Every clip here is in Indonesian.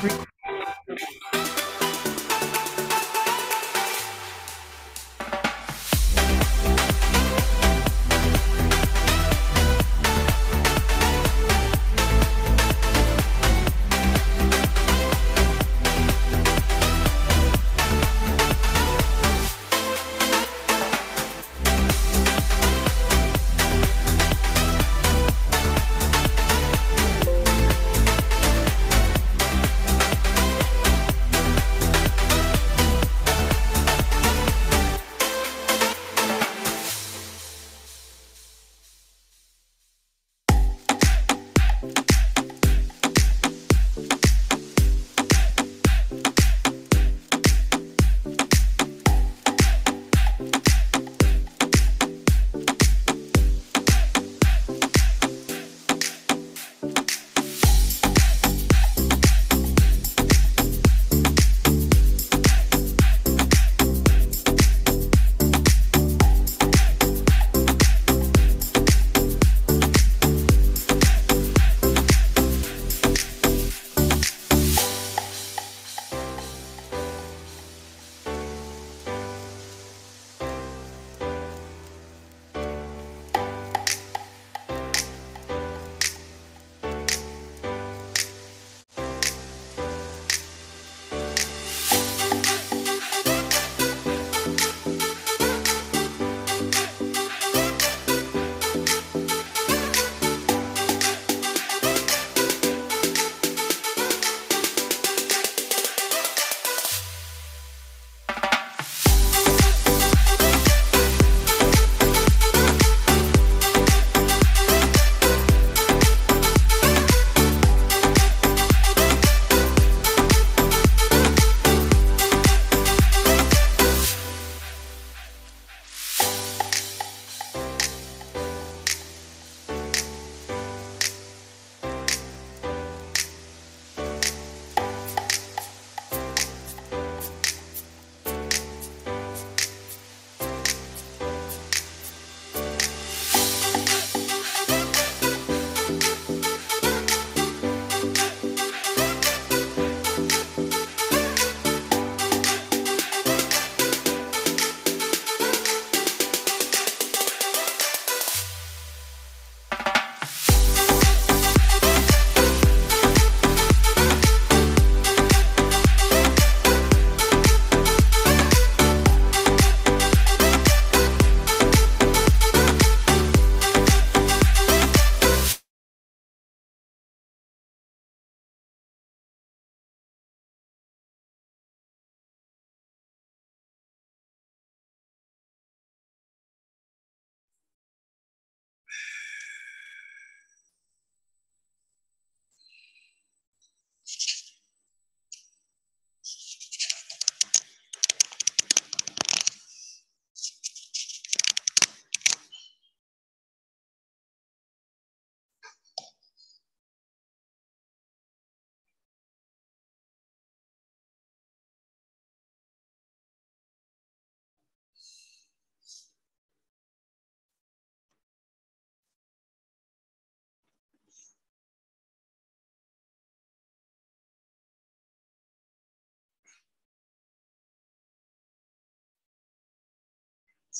Thank you.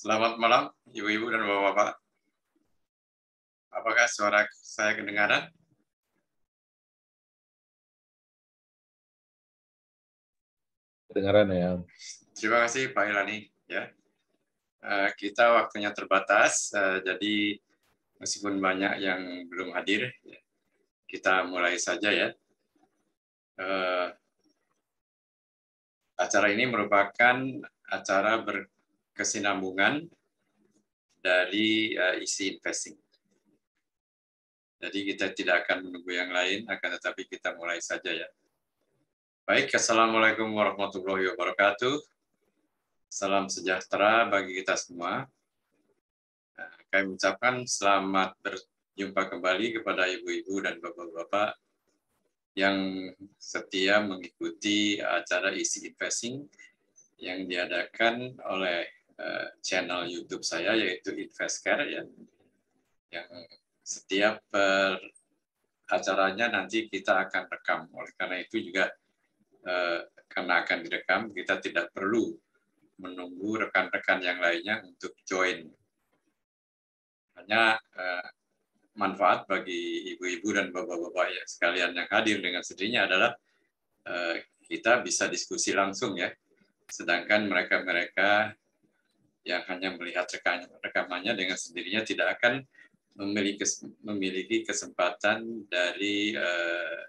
Selamat malam, Ibu-Ibu dan Bapak-Bapak. Apakah suara saya kedengaran? Kedengaran ya. Terima kasih Pak Ilani. Ya, eh, kita waktunya terbatas, eh, jadi meskipun banyak yang belum hadir, ya, kita mulai saja ya. Eh, acara ini merupakan acara berkesinambungan dari isi investing. Jadi kita tidak akan menunggu yang lain, akan tetapi kita mulai saja ya. Baik, Assalamualaikum warahmatullahi wabarakatuh. Salam sejahtera bagi kita semua. Kami ucapkan selamat berjumpa kembali kepada ibu-ibu dan bapak-bapak yang setia mengikuti acara isi investing yang diadakan oleh eh, channel YouTube saya yaitu Investcare ya. Yang setiap per acaranya nanti kita akan rekam. Oleh karena itu juga karena akan direkam, kita tidak perlu menunggu rekan-rekan yang lainnya untuk join. Hanya manfaat bagi ibu-ibu dan bapak-bapak ya sekalian yang hadir dengan sendirinya adalah kita bisa diskusi langsung ya. Sedangkan mereka-mereka yang hanya melihat rekamannya dengan sendirinya tidak akan memiliki kesempatan dari uh,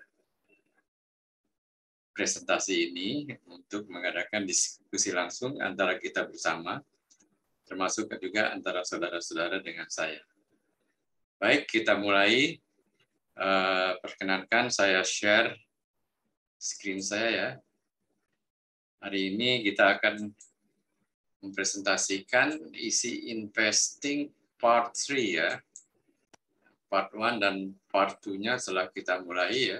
presentasi ini untuk mengadakan diskusi langsung antara kita bersama, termasuk juga antara saudara-saudara dengan saya. Baik, kita mulai. Uh, perkenankan saya share screen saya ya. Hari ini kita akan mempresentasikan isi investing part 3 ya. Part 1 dan part 2-nya setelah kita mulai ya.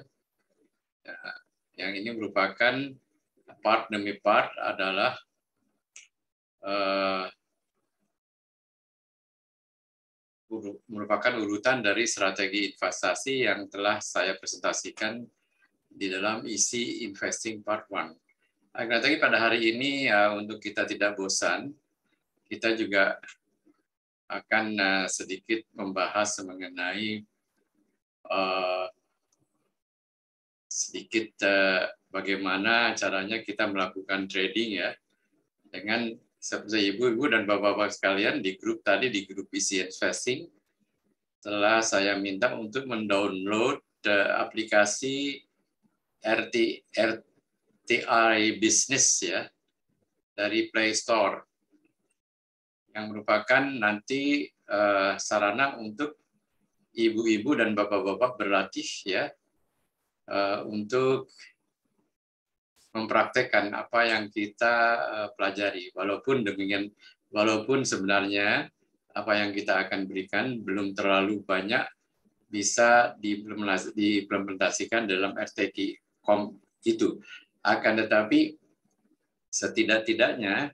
ya. Yang ini merupakan part demi part adalah uh, merupakan urutan dari strategi investasi yang telah saya presentasikan di dalam isi investing part 1. Agar lagi pada hari ini uh, untuk kita tidak bosan, kita juga akan uh, sedikit membahas mengenai uh, sedikit uh, bagaimana caranya kita melakukan trading ya dengan seperti ibu-ibu dan bapak-bapak sekalian di grup tadi di grup isi investing. Telah saya minta untuk mendownload aplikasi RT, RT TI Business ya dari Play Store yang merupakan nanti uh, sarana untuk ibu-ibu dan bapak-bapak berlatih ya uh, untuk mempraktekkan apa yang kita uh, pelajari. Walaupun demikian walaupun sebenarnya apa yang kita akan berikan belum terlalu banyak bisa diimplementasikan dalam RTQ itu akan tetapi setidak-tidaknya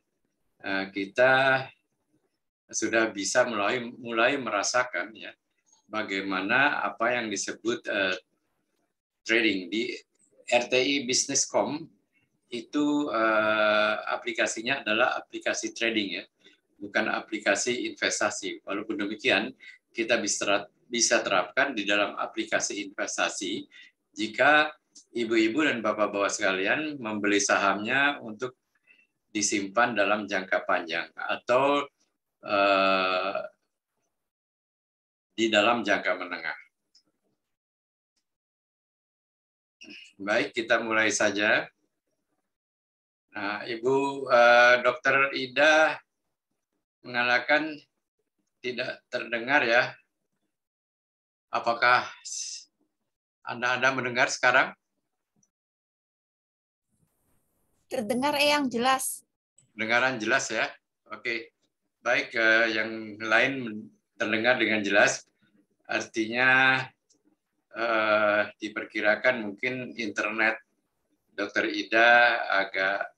eh, kita sudah bisa mulai mulai merasakan ya bagaimana apa yang disebut uh, trading. Di RTI Business.com itu uh, aplikasinya adalah aplikasi trading ya bukan aplikasi investasi. Walaupun demikian kita bisa bisa terapkan di dalam aplikasi investasi jika ibu-ibu dan bapak-bapak sekalian membeli sahamnya untuk disimpan dalam jangka panjang atau uh, di dalam jangka menengah. Baik, kita mulai saja. Nah, Ibu uh, Dokter Ida mengatakan tidak terdengar ya. Apakah Anda-Anda mendengar sekarang? Terdengar yang jelas. Dengaran jelas ya. Oke. Baik, uh, yang lain terdengar dengan jelas. Artinya uh, diperkirakan mungkin internet Dokter Ida agak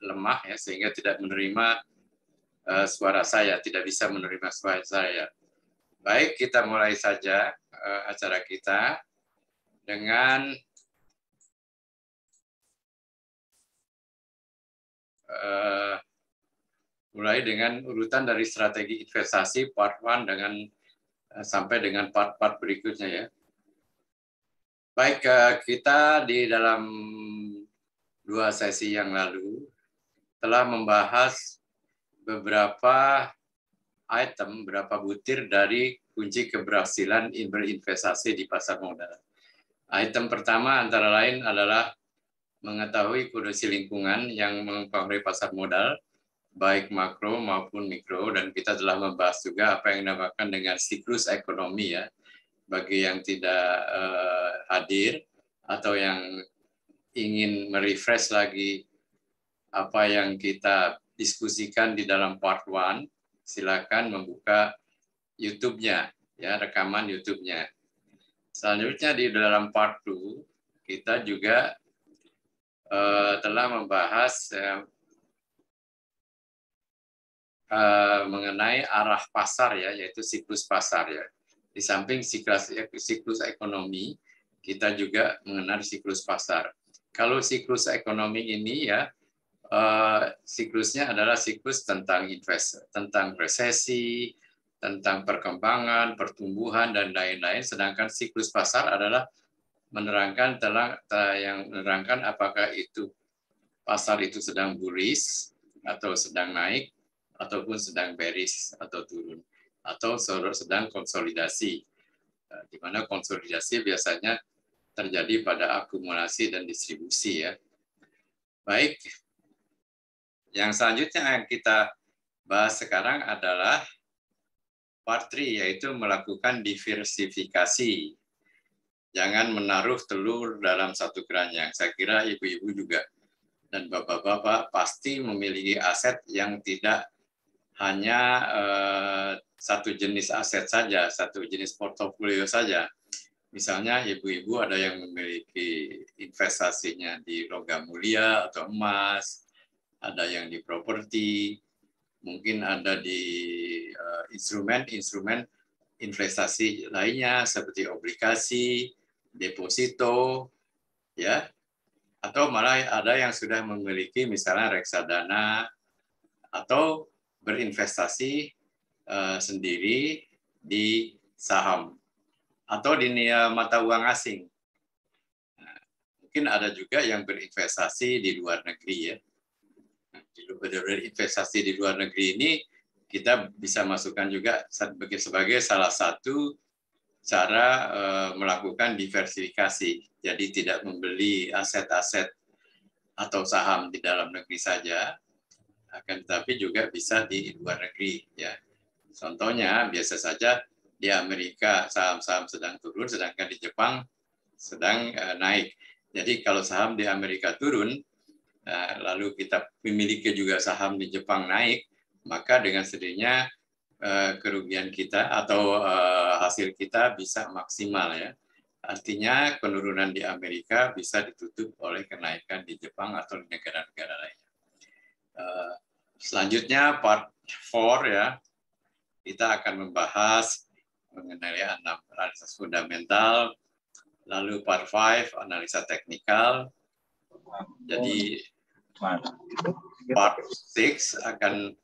lemah ya sehingga tidak menerima uh, suara saya, tidak bisa menerima suara saya. Baik, kita mulai saja uh, acara kita dengan uh, mulai dengan urutan dari strategi investasi part one dengan uh, sampai dengan part-part berikutnya ya. Baik, uh, kita di dalam dua sesi yang lalu telah membahas beberapa item, beberapa butir dari kunci keberhasilan berinvestasi di pasar modal. Item pertama antara lain adalah mengetahui kondisi lingkungan yang mempengaruhi pasar modal, baik makro maupun mikro, dan kita telah membahas juga apa yang dinamakan dengan siklus ekonomi ya, bagi yang tidak uh, hadir atau yang ingin merefresh lagi apa yang kita diskusikan di dalam part one, silakan membuka YouTube-nya, ya rekaman YouTube-nya. Selanjutnya di dalam part 2 kita juga uh, telah membahas uh, uh, mengenai arah pasar ya, yaitu siklus pasar ya. Di samping siklus siklus ekonomi, kita juga mengenal siklus pasar. kalau siklus ekonomi ini ya siklusnya adalah siklus tentang invest, tentang resesi, tentang perkembangan, pertumbuhan dan lain-lain. Sedangkan siklus pasar adalah menerangkan telah yang menerangkan apakah itu pasar itu sedang bullish atau sedang naik ataupun sedang bearish atau turun atau sedang konsolidasi. Nah, di mana konsolidasi biasanya terjadi pada akumulasi dan distribusi ya. Baik. Yang selanjutnya yang kita bahas sekarang adalah part 3 yaitu melakukan diversifikasi. Jangan menaruh telur dalam satu keranjang. Saya kira ibu-ibu juga dan bapak-bapak pasti memiliki aset yang tidak hanya eh, satu jenis aset saja, satu jenis portofolio saja. Misalnya ibu-ibu ada yang memiliki investasinya di logam mulia atau emas, ada yang di properti, mungkin ada di eh, instrumen-instrumen investasi lainnya seperti obligasi, deposito, ya, atau malah ada yang sudah memiliki misalnya reksadana atau berinvestasi uh, sendiri di saham atau di mata uang asing. Nah, mungkin ada juga yang berinvestasi di luar negeri ya. Nah, berinvestasi di luar negeri ini kita bisa masukkan juga sebagai salah satu cara uh, melakukan diversifikasi jadi tidak membeli aset-aset atau saham di dalam negeri saja, akan tetapi juga bisa di luar negeri. Ya, contohnya biasa saja di Amerika saham-saham sedang turun, sedangkan di Jepang sedang uh, naik. Jadi kalau saham di Amerika turun, uh, lalu kita memiliki juga saham di Jepang naik, maka dengan sendirinya uh, kerugian kita atau uh, hasil kita bisa maksimal ya. Artinya penurunan di Amerika bisa ditutup oleh kenaikan di Jepang atau di negara-negara lainnya. Eh, selanjutnya part 4 ya, kita akan membahas mengenai analisis fundamental, lalu part 5 analisa teknikal. Jadi part 6 akan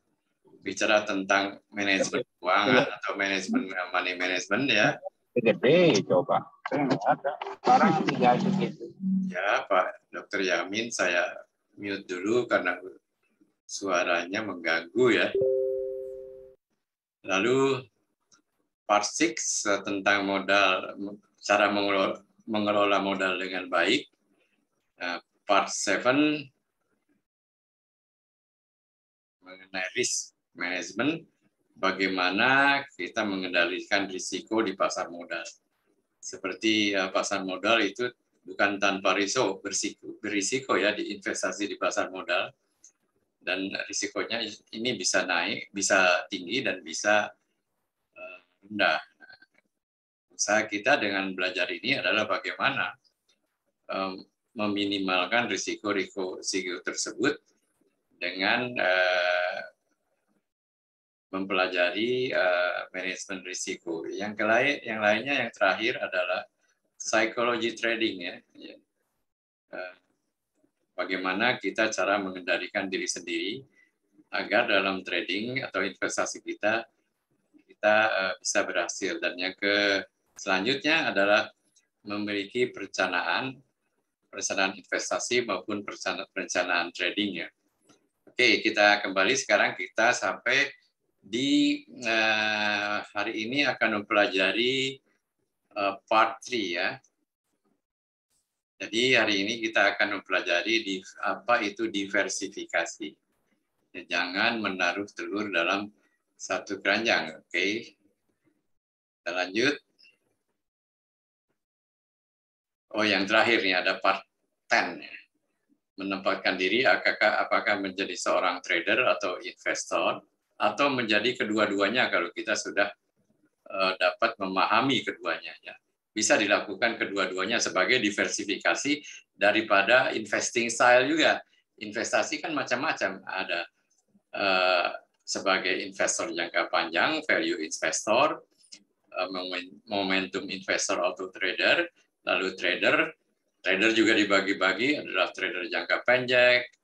bicara tentang manajemen keuangan atau manajemen money management ya. Gede coba. Ada. Sekarang tinggal segitu ya Pak Dokter Yamin saya mute dulu karena suaranya mengganggu ya. Lalu part 6 tentang modal cara mengelola, mengelola modal dengan baik. Nah, part 7 mengenai risk management bagaimana kita mengendalikan risiko di pasar modal. Seperti uh, pasar modal itu bukan tanpa risiko, berisiko, berisiko ya di investasi di pasar modal dan risikonya ini bisa naik, bisa tinggi dan bisa uh, rendah. Usaha kita dengan belajar ini adalah bagaimana um, meminimalkan risiko-risiko tersebut dengan mempelajari uh, manajemen risiko. Yang lain, yang lainnya yang terakhir adalah psikologi trading ya. Uh, bagaimana kita cara mengendalikan diri sendiri agar dalam trading atau investasi kita kita uh, bisa berhasil. Dan yang ke selanjutnya adalah memiliki perencanaan perencanaan investasi maupun perencanaan, perencanaan trading ya. Oke, kita kembali sekarang kita sampai di uh, hari ini akan mempelajari uh, part 3 ya. Jadi hari ini kita akan mempelajari di, apa itu diversifikasi. Ya, jangan menaruh telur dalam satu keranjang, oke? Okay? Kita lanjut. Oh, yang terakhir nih ada part 10 ya. Menempatkan diri apakah apakah menjadi seorang trader atau investor atau menjadi kedua-duanya kalau kita sudah uh, dapat memahami keduanya. Ya. Bisa dilakukan kedua-duanya sebagai diversifikasi daripada investing style juga. Investasi kan macam-macam. Ada uh, sebagai investor jangka panjang, value investor, uh, momentum investor auto trader, lalu trader, Trader juga dibagi-bagi adalah trader jangka pendek,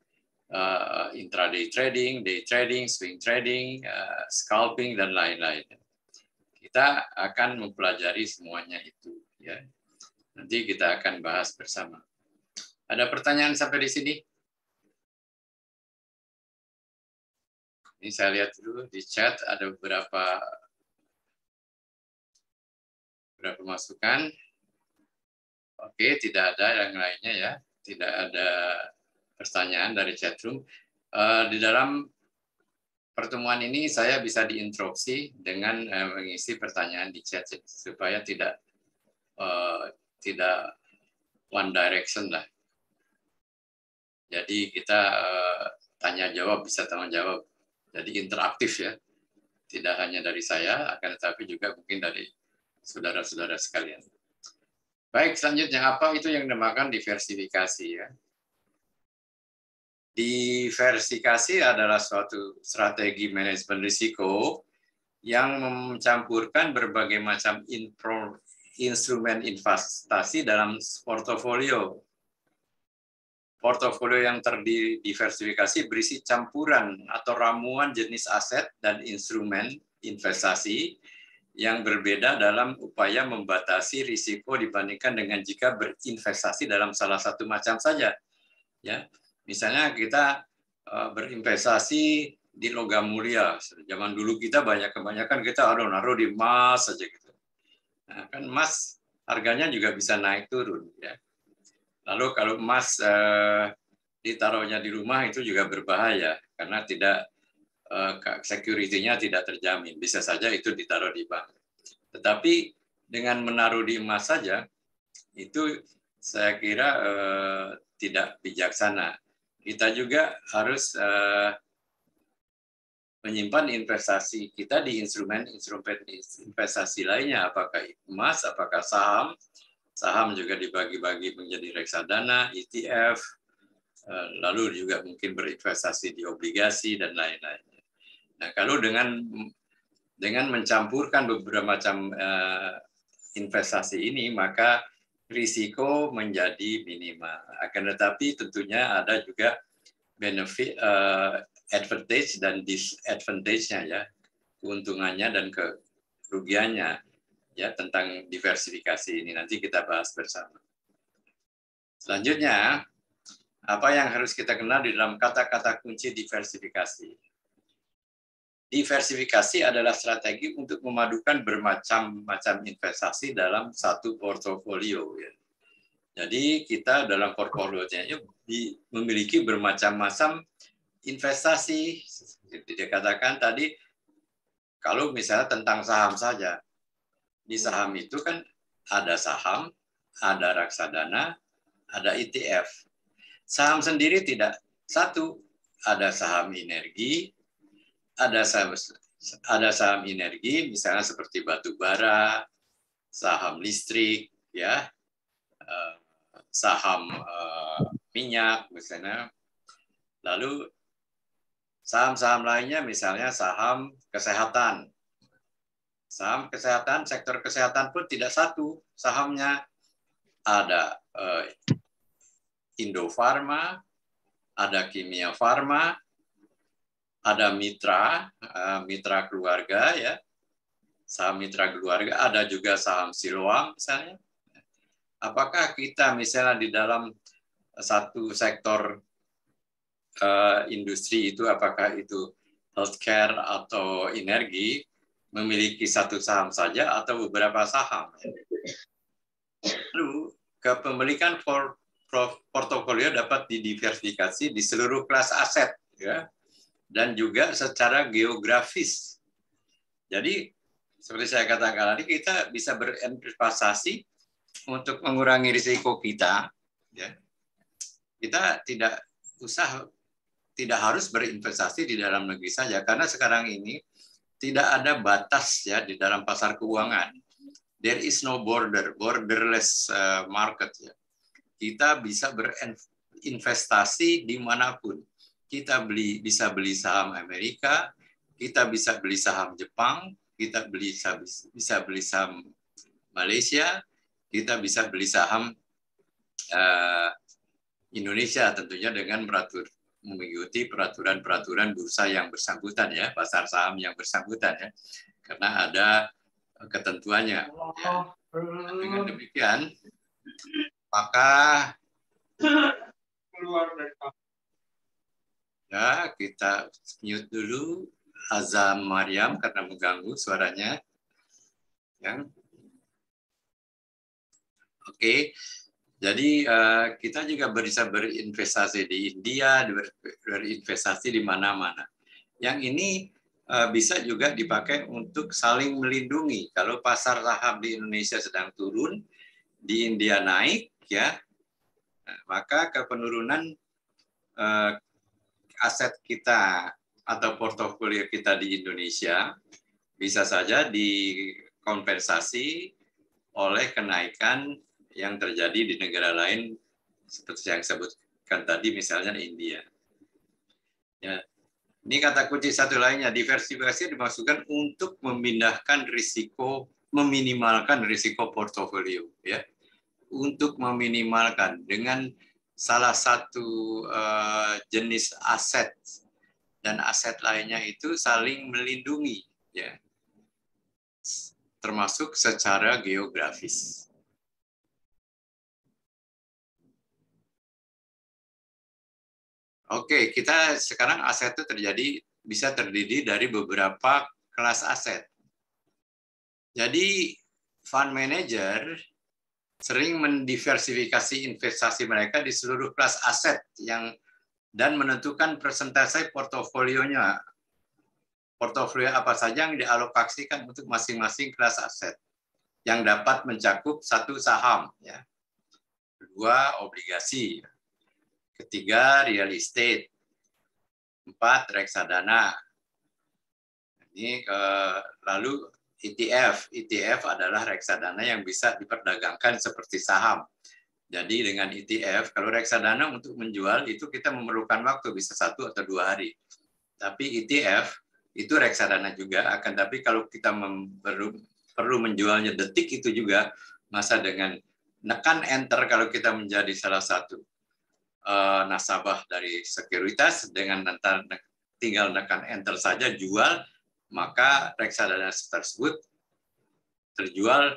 uh, intraday trading, day trading, swing trading, uh, scalping dan lain-lain. Kita akan mempelajari semuanya itu ya. Nanti kita akan bahas bersama. Ada pertanyaan sampai di sini? Ini saya lihat dulu di chat ada beberapa beberapa masukan. Oke, tidak ada yang lainnya ya. Tidak ada pertanyaan dari chatroom. Uh, di dalam pertemuan ini saya bisa diinterupsi dengan uh, mengisi pertanyaan di chat supaya tidak uh, tidak one direction lah. Jadi kita tanya jawab bisa tanya jawab jadi interaktif ya. Tidak hanya dari saya, akan tetapi juga mungkin dari saudara-saudara sekalian. Baik, selanjutnya apa itu yang dinamakan diversifikasi ya? Diversifikasi adalah suatu strategi manajemen risiko yang mencampurkan berbagai macam instrumen investasi dalam portofolio Portofolio yang terdiversifikasi berisi campuran atau ramuan jenis aset dan instrumen investasi yang berbeda dalam upaya membatasi risiko dibandingkan dengan jika berinvestasi dalam salah satu macam saja. Ya, misalnya kita eh, berinvestasi di logam mulia. Zaman dulu kita banyak kebanyakan kita aduh naruh di emas saja gitu. Nah, kan emas harganya juga bisa naik turun ya. Lalu kalau emas eh, ditaruhnya di rumah itu juga berbahaya karena tidak eh, security-nya tidak terjamin. Bisa saja itu ditaruh di bank. Tetapi dengan menaruh di emas saja itu saya kira eh, tidak bijaksana. Kita juga harus eh, menyimpan investasi kita di instrumen-instrumen investasi lainnya, apakah emas, apakah saham, Saham juga dibagi-bagi menjadi reksadana, ETF, eh, lalu juga mungkin berinvestasi di obligasi dan lain-lain. Nah, kalau dengan dengan mencampurkan beberapa macam eh, investasi ini, maka risiko menjadi minimal. Akan tetapi tentunya ada juga benefit, uh, advantage dan disadvantage-nya ya, keuntungannya dan kerugiannya ya tentang diversifikasi ini nanti kita bahas bersama. Selanjutnya, apa yang harus kita kenal di dalam kata-kata kunci diversifikasi? Diversifikasi adalah strategi untuk memadukan bermacam-macam investasi dalam satu portofolio. Ya. Jadi kita dalam portofolionya memiliki bermacam-macam investasi. Dikatakan tadi, kalau misalnya tentang saham saja, di saham itu kan ada saham, ada reksadana, ada ETF. Saham sendiri tidak satu, ada saham energi, ada saham ada saham energi misalnya seperti batu bara, saham listrik, ya, eh, saham eh, minyak misalnya. Lalu saham-saham lainnya misalnya saham kesehatan, Saham kesehatan, sektor kesehatan pun tidak satu sahamnya. Ada eh, Indofarma, ada Kimia Farma, ada mitra, eh, mitra keluarga ya, saham mitra keluarga, ada juga saham Siloam misalnya. Apakah kita misalnya di dalam satu sektor uh, industri itu apakah itu healthcare atau energi memiliki satu saham saja atau beberapa saham. Lalu kepemilikan portofolio dapat didiversifikasi di seluruh kelas aset ya dan juga secara geografis. Jadi seperti saya katakan tadi kita bisa berinvestasi untuk mengurangi risiko kita ya. Kita tidak usah tidak harus berinvestasi di dalam negeri saja karena sekarang ini tidak ada batas ya di dalam pasar keuangan. There is no border, borderless uh, market ya. Kita bisa berinvestasi di mana pun. Kita beli bisa beli saham Amerika, kita bisa beli saham Jepang, kita beli bisa beli saham Malaysia, kita bisa beli saham uh, Indonesia tentunya dengan meratur mengikuti peraturan-peraturan bursa yang bersangkutan ya, pasar saham yang bersangkutan ya. Karena ada ketentuannya. Ya. Dengan demikian, maka ya kita mute dulu Azam Mariam karena mengganggu suaranya. Ya. Oke, jadi uh, kita juga bisa berinvestasi di India, ber, berinvestasi di mana-mana. Yang ini uh, bisa juga dipakai untuk saling melindungi. Kalau pasar saham di Indonesia sedang turun, di India naik, ya, maka kepenurunan uh, aset kita atau portofolio kita di Indonesia bisa saja dikompensasi oleh kenaikan yang terjadi di negara lain seperti yang sebutkan tadi misalnya India. Ya. Ini kata kunci satu lainnya, diversifikasi dimaksudkan untuk memindahkan risiko, meminimalkan risiko portofolio. ya Untuk meminimalkan dengan salah satu uh, jenis aset dan aset lainnya itu saling melindungi. ya termasuk secara geografis. Oke, kita sekarang aset itu terjadi bisa terdiri dari beberapa kelas aset. Jadi fund manager sering mendiversifikasi investasi mereka di seluruh kelas aset yang dan menentukan persentase portofolionya. Portofolio apa saja yang dialokasikan untuk masing-masing kelas aset yang dapat mencakup satu saham, ya, dua obligasi, Ketiga, real estate. Empat, reksadana. Ini ke, lalu ETF. ETF adalah reksadana yang bisa diperdagangkan seperti saham. Jadi dengan ETF, kalau reksadana untuk menjual itu kita memerlukan waktu bisa satu atau dua hari. Tapi ETF itu reksadana juga akan tapi kalau kita perlu perlu menjualnya detik itu juga masa dengan nekan enter kalau kita menjadi salah satu uh, nasabah dari sekuritas dengan tinggal tekan enter saja jual maka reksadana tersebut terjual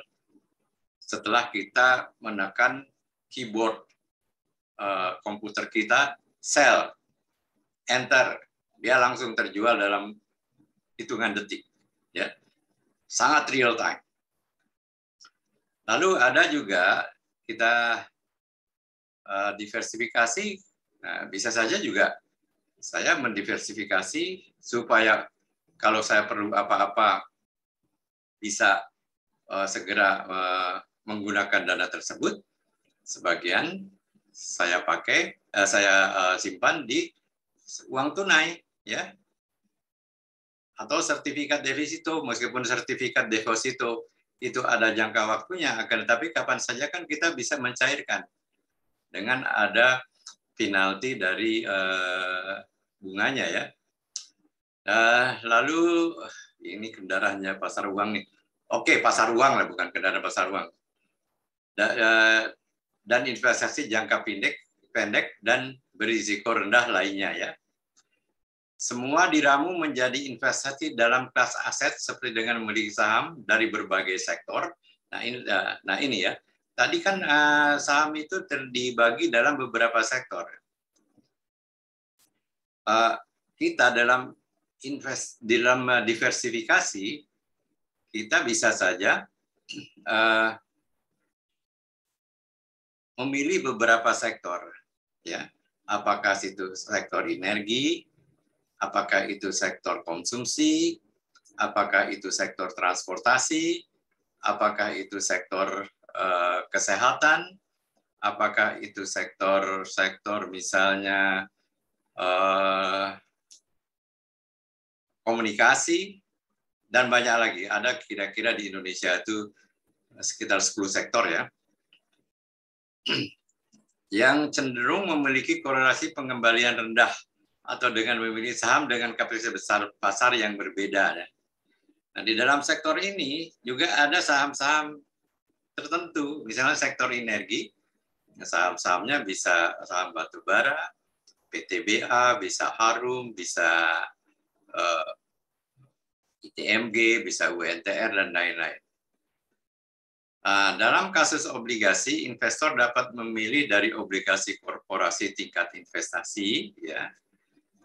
setelah kita menekan keyboard uh, komputer kita sell enter. Dia langsung terjual dalam hitungan detik ya. Sangat real time. Lalu ada juga kita Eh, diversifikasi. Nah, bisa saja juga saya mendiversifikasi supaya kalau saya perlu apa-apa bisa uh, segera uh, menggunakan dana tersebut. Sebagian saya pakai uh, saya uh, simpan di uang tunai ya. Atau sertifikat deposito meskipun sertifikat deposito itu ada jangka waktunya akan tetapi kapan saja kan kita bisa mencairkan. Dengan ada penalti dari uh, bunganya ya. Uh, lalu ini kendaraannya pasar uang nih. Oke, pasar uang lah bukan kendaraan pasar uang. Uh, dan investasi jangka pendek, pendek dan berisiko rendah lainnya ya. Semua diramu menjadi investasi dalam kelas aset seperti dengan memiliki saham dari berbagai sektor. Nah ini, nah ini ya Tadi kan saham itu dibagi dalam beberapa sektor. Kita dalam invest dalam diversifikasi kita bisa saja uh, memilih beberapa sektor ya. Apakah itu sektor energi apakah itu sektor konsumsi apakah itu sektor transportasi apakah itu sektor Eh, kesehatan, apakah itu sektor-sektor misalnya uh, komunikasi, dan banyak lagi. Ada kira-kira di Indonesia itu sekitar 10 sektor ya, yang cenderung memiliki korelasi pengembalian rendah atau dengan memiliki saham dengan kapasitas besar pasar yang berbeda. Nah, di dalam sektor ini juga ada saham-saham tertentu, misalnya sektor energi, Saham-sahamnya bisa saham batubara, PTBA, bisa Harum, bisa uh, eh, ITMG, bisa UNTR, dan lain-lain. Uh, dalam kasus obligasi, investor dapat memilih dari obligasi korporasi tingkat investasi, ya,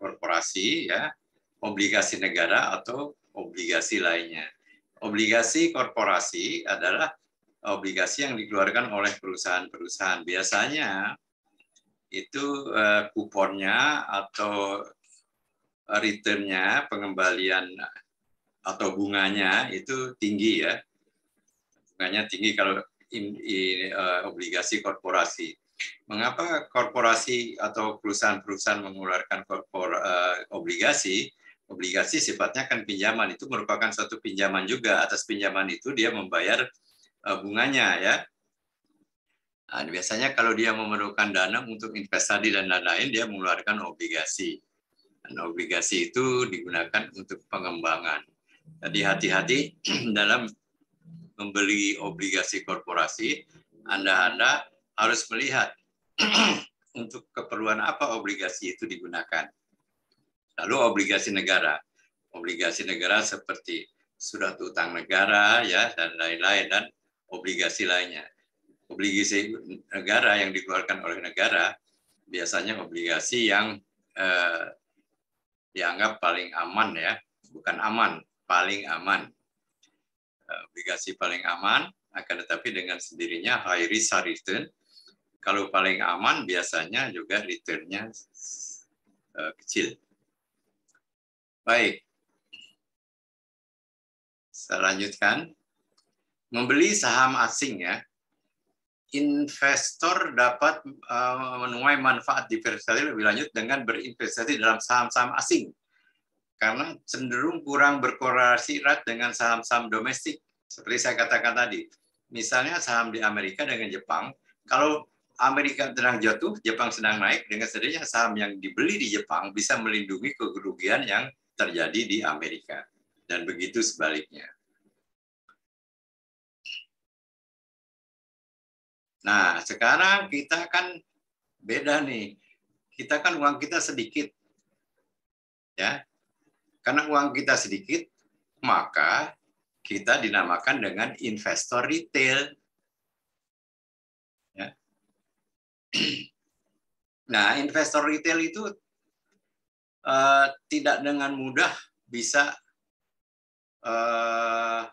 korporasi, ya, obligasi negara atau obligasi lainnya. Obligasi korporasi adalah obligasi yang dikeluarkan oleh perusahaan-perusahaan. Biasanya itu uh, kuponnya atau returnnya, pengembalian atau bunganya itu tinggi ya. Bunganya tinggi kalau in, in, uh, obligasi korporasi. Mengapa korporasi atau perusahaan-perusahaan mengeluarkan korpor, uh, obligasi? Obligasi sifatnya kan pinjaman, itu merupakan suatu pinjaman juga. Atas pinjaman itu dia membayar uh, bunganya ya Nah, biasanya kalau dia memerlukan dana untuk investasi dan lain-lain, dia mengeluarkan obligasi. Dan obligasi itu digunakan untuk pengembangan. Jadi hati-hati dalam membeli obligasi korporasi, Anda-Anda harus melihat untuk keperluan apa obligasi itu digunakan. Lalu obligasi negara. Obligasi negara seperti surat utang negara ya dan lain-lain dan obligasi lainnya obligasi negara yang dikeluarkan oleh negara biasanya obligasi yang eh, dianggap paling aman ya, bukan aman, paling aman. Eh, obligasi paling aman akan tetapi dengan sendirinya high risk high return. Kalau paling aman biasanya juga returnnya eh, kecil. Baik. Saya lanjutkan. Membeli saham asing ya, investor dapat uh, menuai manfaat diversifikasi lebih lanjut dengan berinvestasi dalam saham-saham asing. Karena cenderung kurang berkorelasi erat dengan saham-saham domestik. Seperti saya katakan tadi misalnya saham di Amerika dengan Jepang. Kalau Amerika sedang jatuh Jepang sedang naik dengan sendirinya saham yang dibeli di Jepang bisa melindungi kerugian yang terjadi di Amerika. Dan begitu sebaliknya Nah, sekarang kita kan beda nih. Kita kan uang kita sedikit. Ya. Karena uang kita sedikit, maka kita dinamakan dengan investor retail. Ya. Nah, investor retail itu uh, tidak dengan mudah bisa uh,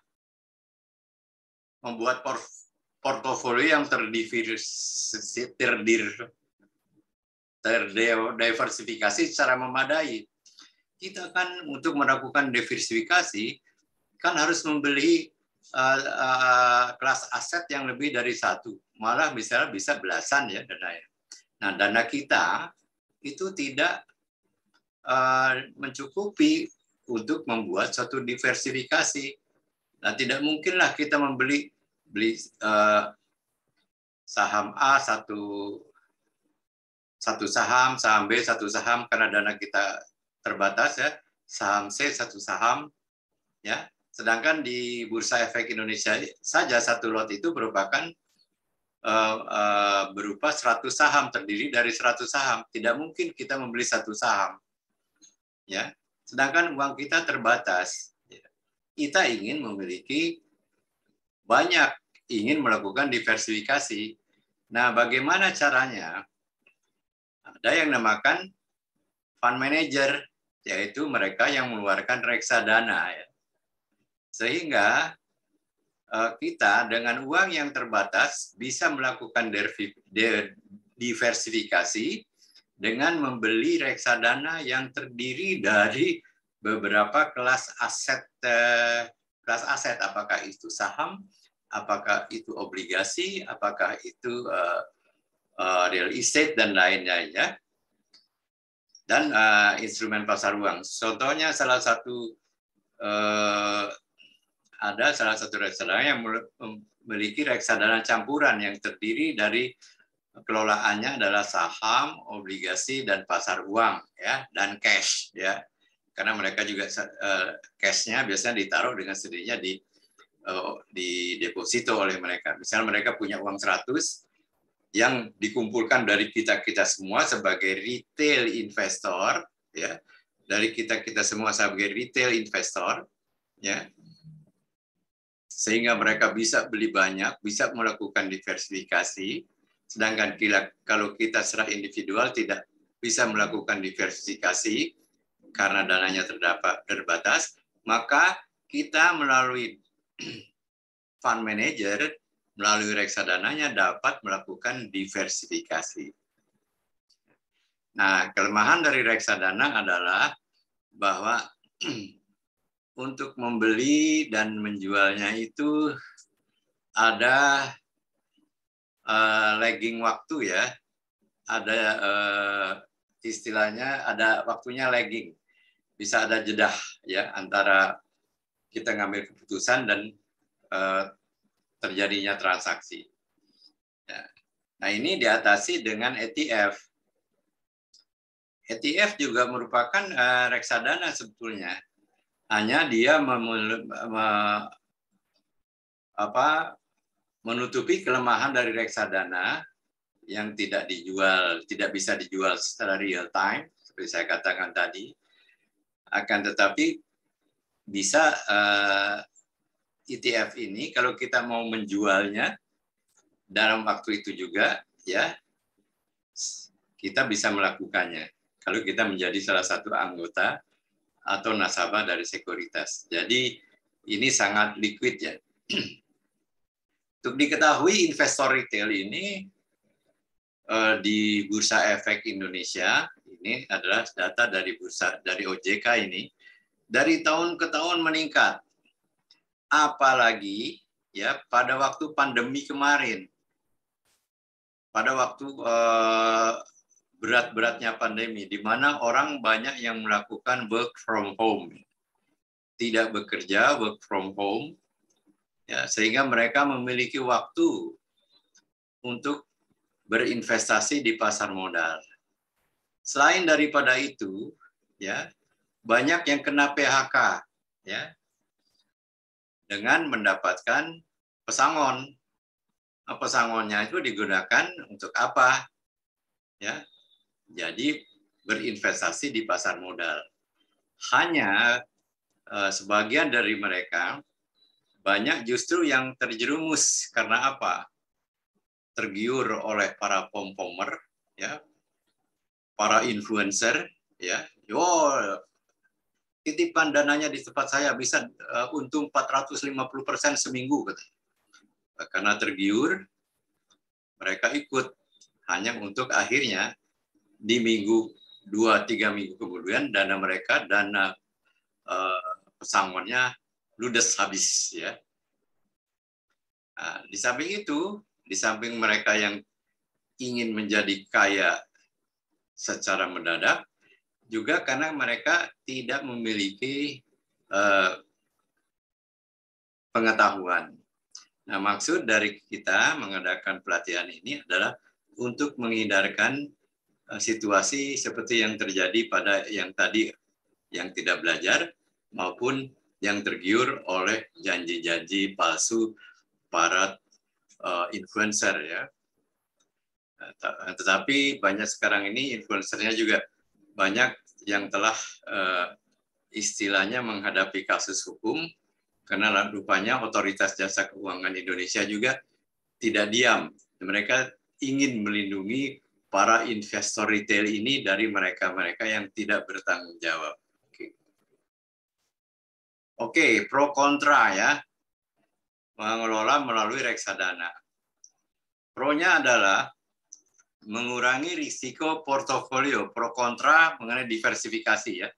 membuat portfolio portofolio yang terdiversifikasi secara memadai. Kita kan untuk melakukan diversifikasi kan harus membeli uh, uh, kelas aset yang lebih dari satu, malah misalnya bisa belasan ya dana. Nah dana kita itu tidak uh, mencukupi untuk membuat suatu diversifikasi. Nah tidak mungkinlah kita membeli beli uh, saham A satu satu saham, saham B satu saham karena dana kita terbatas ya, saham C satu saham ya. Sedangkan di Bursa Efek Indonesia saja satu lot itu merupakan uh, uh, berupa 100 saham terdiri dari 100 saham. Tidak mungkin kita membeli satu saham. Ya. Sedangkan uang kita terbatas. Kita ingin memiliki banyak ingin melakukan diversifikasi. Nah, bagaimana caranya? Ada yang namakan fund manager, yaitu mereka yang mengeluarkan reksadana. Ya. Sehingga eh, kita dengan uang yang terbatas bisa melakukan diversifikasi dengan membeli reksadana yang terdiri dari beberapa kelas aset eh, kelas aset apakah itu saham apakah itu obligasi, apakah itu uh, uh, real estate dan lain-lainnya, dan uh, instrumen pasar uang. Contohnya salah satu uh, ada salah satu reksadana yang memiliki reksadana campuran yang terdiri dari kelolaannya adalah saham, obligasi dan pasar uang ya dan cash ya. Karena mereka juga uh, cashnya biasanya ditaruh dengan sendirinya di di deposito oleh mereka. Misalnya mereka punya uang 100, yang dikumpulkan dari kita-kita semua sebagai retail investor ya. Dari kita-kita semua sebagai retail investor ya. Sehingga mereka bisa beli banyak bisa melakukan diversifikasi. Sedangkan kalau kita secara individual tidak bisa melakukan diversifikasi karena dananya terdapat terbatas maka kita melalui fund manager melalui reksadananya dapat melakukan diversifikasi. Nah, kelemahan dari reksadana adalah bahwa untuk membeli dan menjualnya itu ada uh, lagging waktu ya, ada uh, istilahnya ada waktunya lagging, bisa ada jeda ya antara kita ngambil keputusan dan uh, terjadinya transaksi. Ya. Nah ini diatasi dengan ETF. ETF juga merupakan uh, reksadana sebetulnya. Hanya dia apa, menutupi kelemahan dari reksadana yang tidak dijual, tidak bisa dijual secara real time, seperti saya katakan tadi. Akan tetapi bisa uh, ETF ini kalau kita mau menjualnya dalam waktu itu juga ya kita bisa melakukannya kalau kita menjadi salah satu anggota atau nasabah dari sekuritas. Jadi ini sangat liquid ya. Untuk diketahui investor retail ini eh, di Bursa Efek Indonesia ini adalah data dari bursa dari OJK ini dari tahun ke tahun meningkat. Apalagi ya pada waktu pandemi kemarin. Pada waktu uh, berat-beratnya pandemi di mana orang banyak yang melakukan work from home. Tidak bekerja work from home ya sehingga mereka memiliki waktu untuk berinvestasi di pasar modal. Selain daripada itu ya banyak yang kena PHK ya dengan mendapatkan pesangon. Nah, pesangonnya itu digunakan untuk apa? Ya, jadi berinvestasi di pasar modal. Hanya eh, sebagian dari mereka banyak justru yang terjerumus karena apa? Tergiur oleh para pom-pomer, ya, para influencer, ya, yo titipan dananya di tempat saya bisa uh, untung 450% seminggu Karena tergiur, mereka ikut hanya untuk akhirnya di minggu dua tiga minggu kemudian dana mereka dana uh, pesangonnya ludes habis ya. Nah, di samping itu, di samping mereka yang ingin menjadi kaya secara mendadak, juga karena mereka tidak memiliki uh, pengetahuan. Nah, maksud dari kita mengadakan pelatihan ini adalah untuk menghindarkan uh, situasi seperti yang terjadi pada yang tadi yang tidak belajar maupun yang tergiur oleh janji-janji palsu para uh, influencer ya. Tetapi banyak sekarang ini influencernya juga banyak yang telah uh, istilahnya menghadapi kasus hukum karena rupanya otoritas jasa keuangan Indonesia juga tidak diam. Mereka ingin melindungi para investor retail ini dari mereka-mereka yang tidak bertanggung jawab. Oke, Oke pro kontra ya. Mengelola melalui reksadana. Pro-nya adalah mengurangi risiko portofolio pro kontra mengenai diversifikasi ya.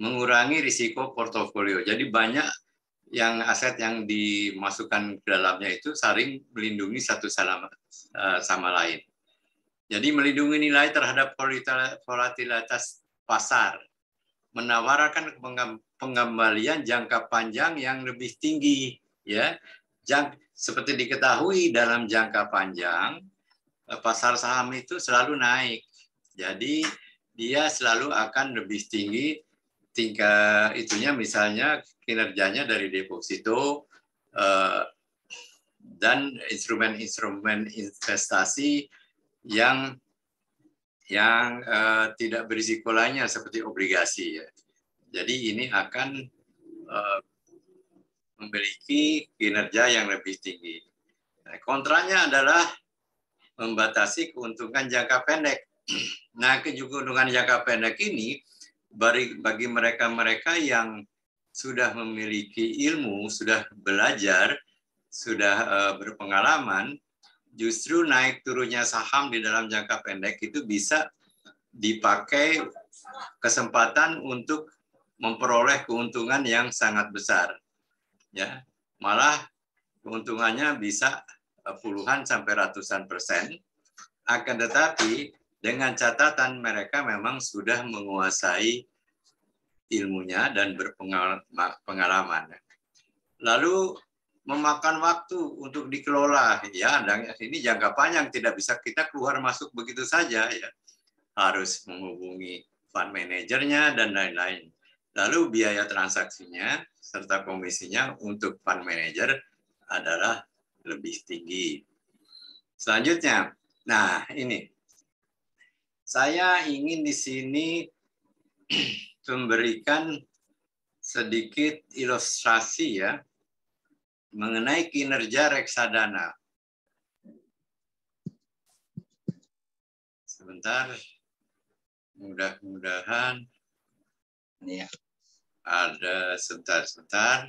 Mengurangi risiko portofolio. Jadi banyak yang aset yang dimasukkan ke dalamnya itu saling melindungi satu sama, eh, sama lain. Jadi melindungi nilai terhadap volatilitas pasar. Menawarkan pengembalian jangka panjang yang lebih tinggi ya. Seperti diketahui dalam jangka panjang pasar saham itu selalu naik. Jadi dia selalu akan lebih tinggi tingkat itunya misalnya kinerjanya dari deposito uh, dan instrumen-instrumen investasi yang yang uh, tidak berisiko lainnya seperti obligasi ya. Jadi ini akan memiliki kinerja yang lebih tinggi. Nah, kontranya adalah membatasi keuntungan jangka pendek. Nah, keuntungan jangka pendek ini bagi mereka-mereka yang sudah memiliki ilmu, sudah belajar, sudah uh, berpengalaman, justru naik turunnya saham di dalam jangka pendek itu bisa dipakai kesempatan untuk memperoleh keuntungan yang sangat besar. Ya, malah keuntungannya bisa eh, puluhan sampai ratusan persen. Akan tetapi dengan catatan mereka memang sudah menguasai ilmunya dan berpengalaman. Lalu memakan waktu untuk dikelola ya dan ini jangka panjang tidak bisa kita keluar masuk begitu saja ya harus menghubungi fund manajernya dan lain-lain lalu biaya transaksinya serta komisinya untuk fund manager adalah lebih tinggi selanjutnya nah ini saya ingin di sini memberikan sedikit ilustrasi ya mengenai kinerja reksadana. Sebentar, mudah-mudahan ya. ada sebentar-sebentar.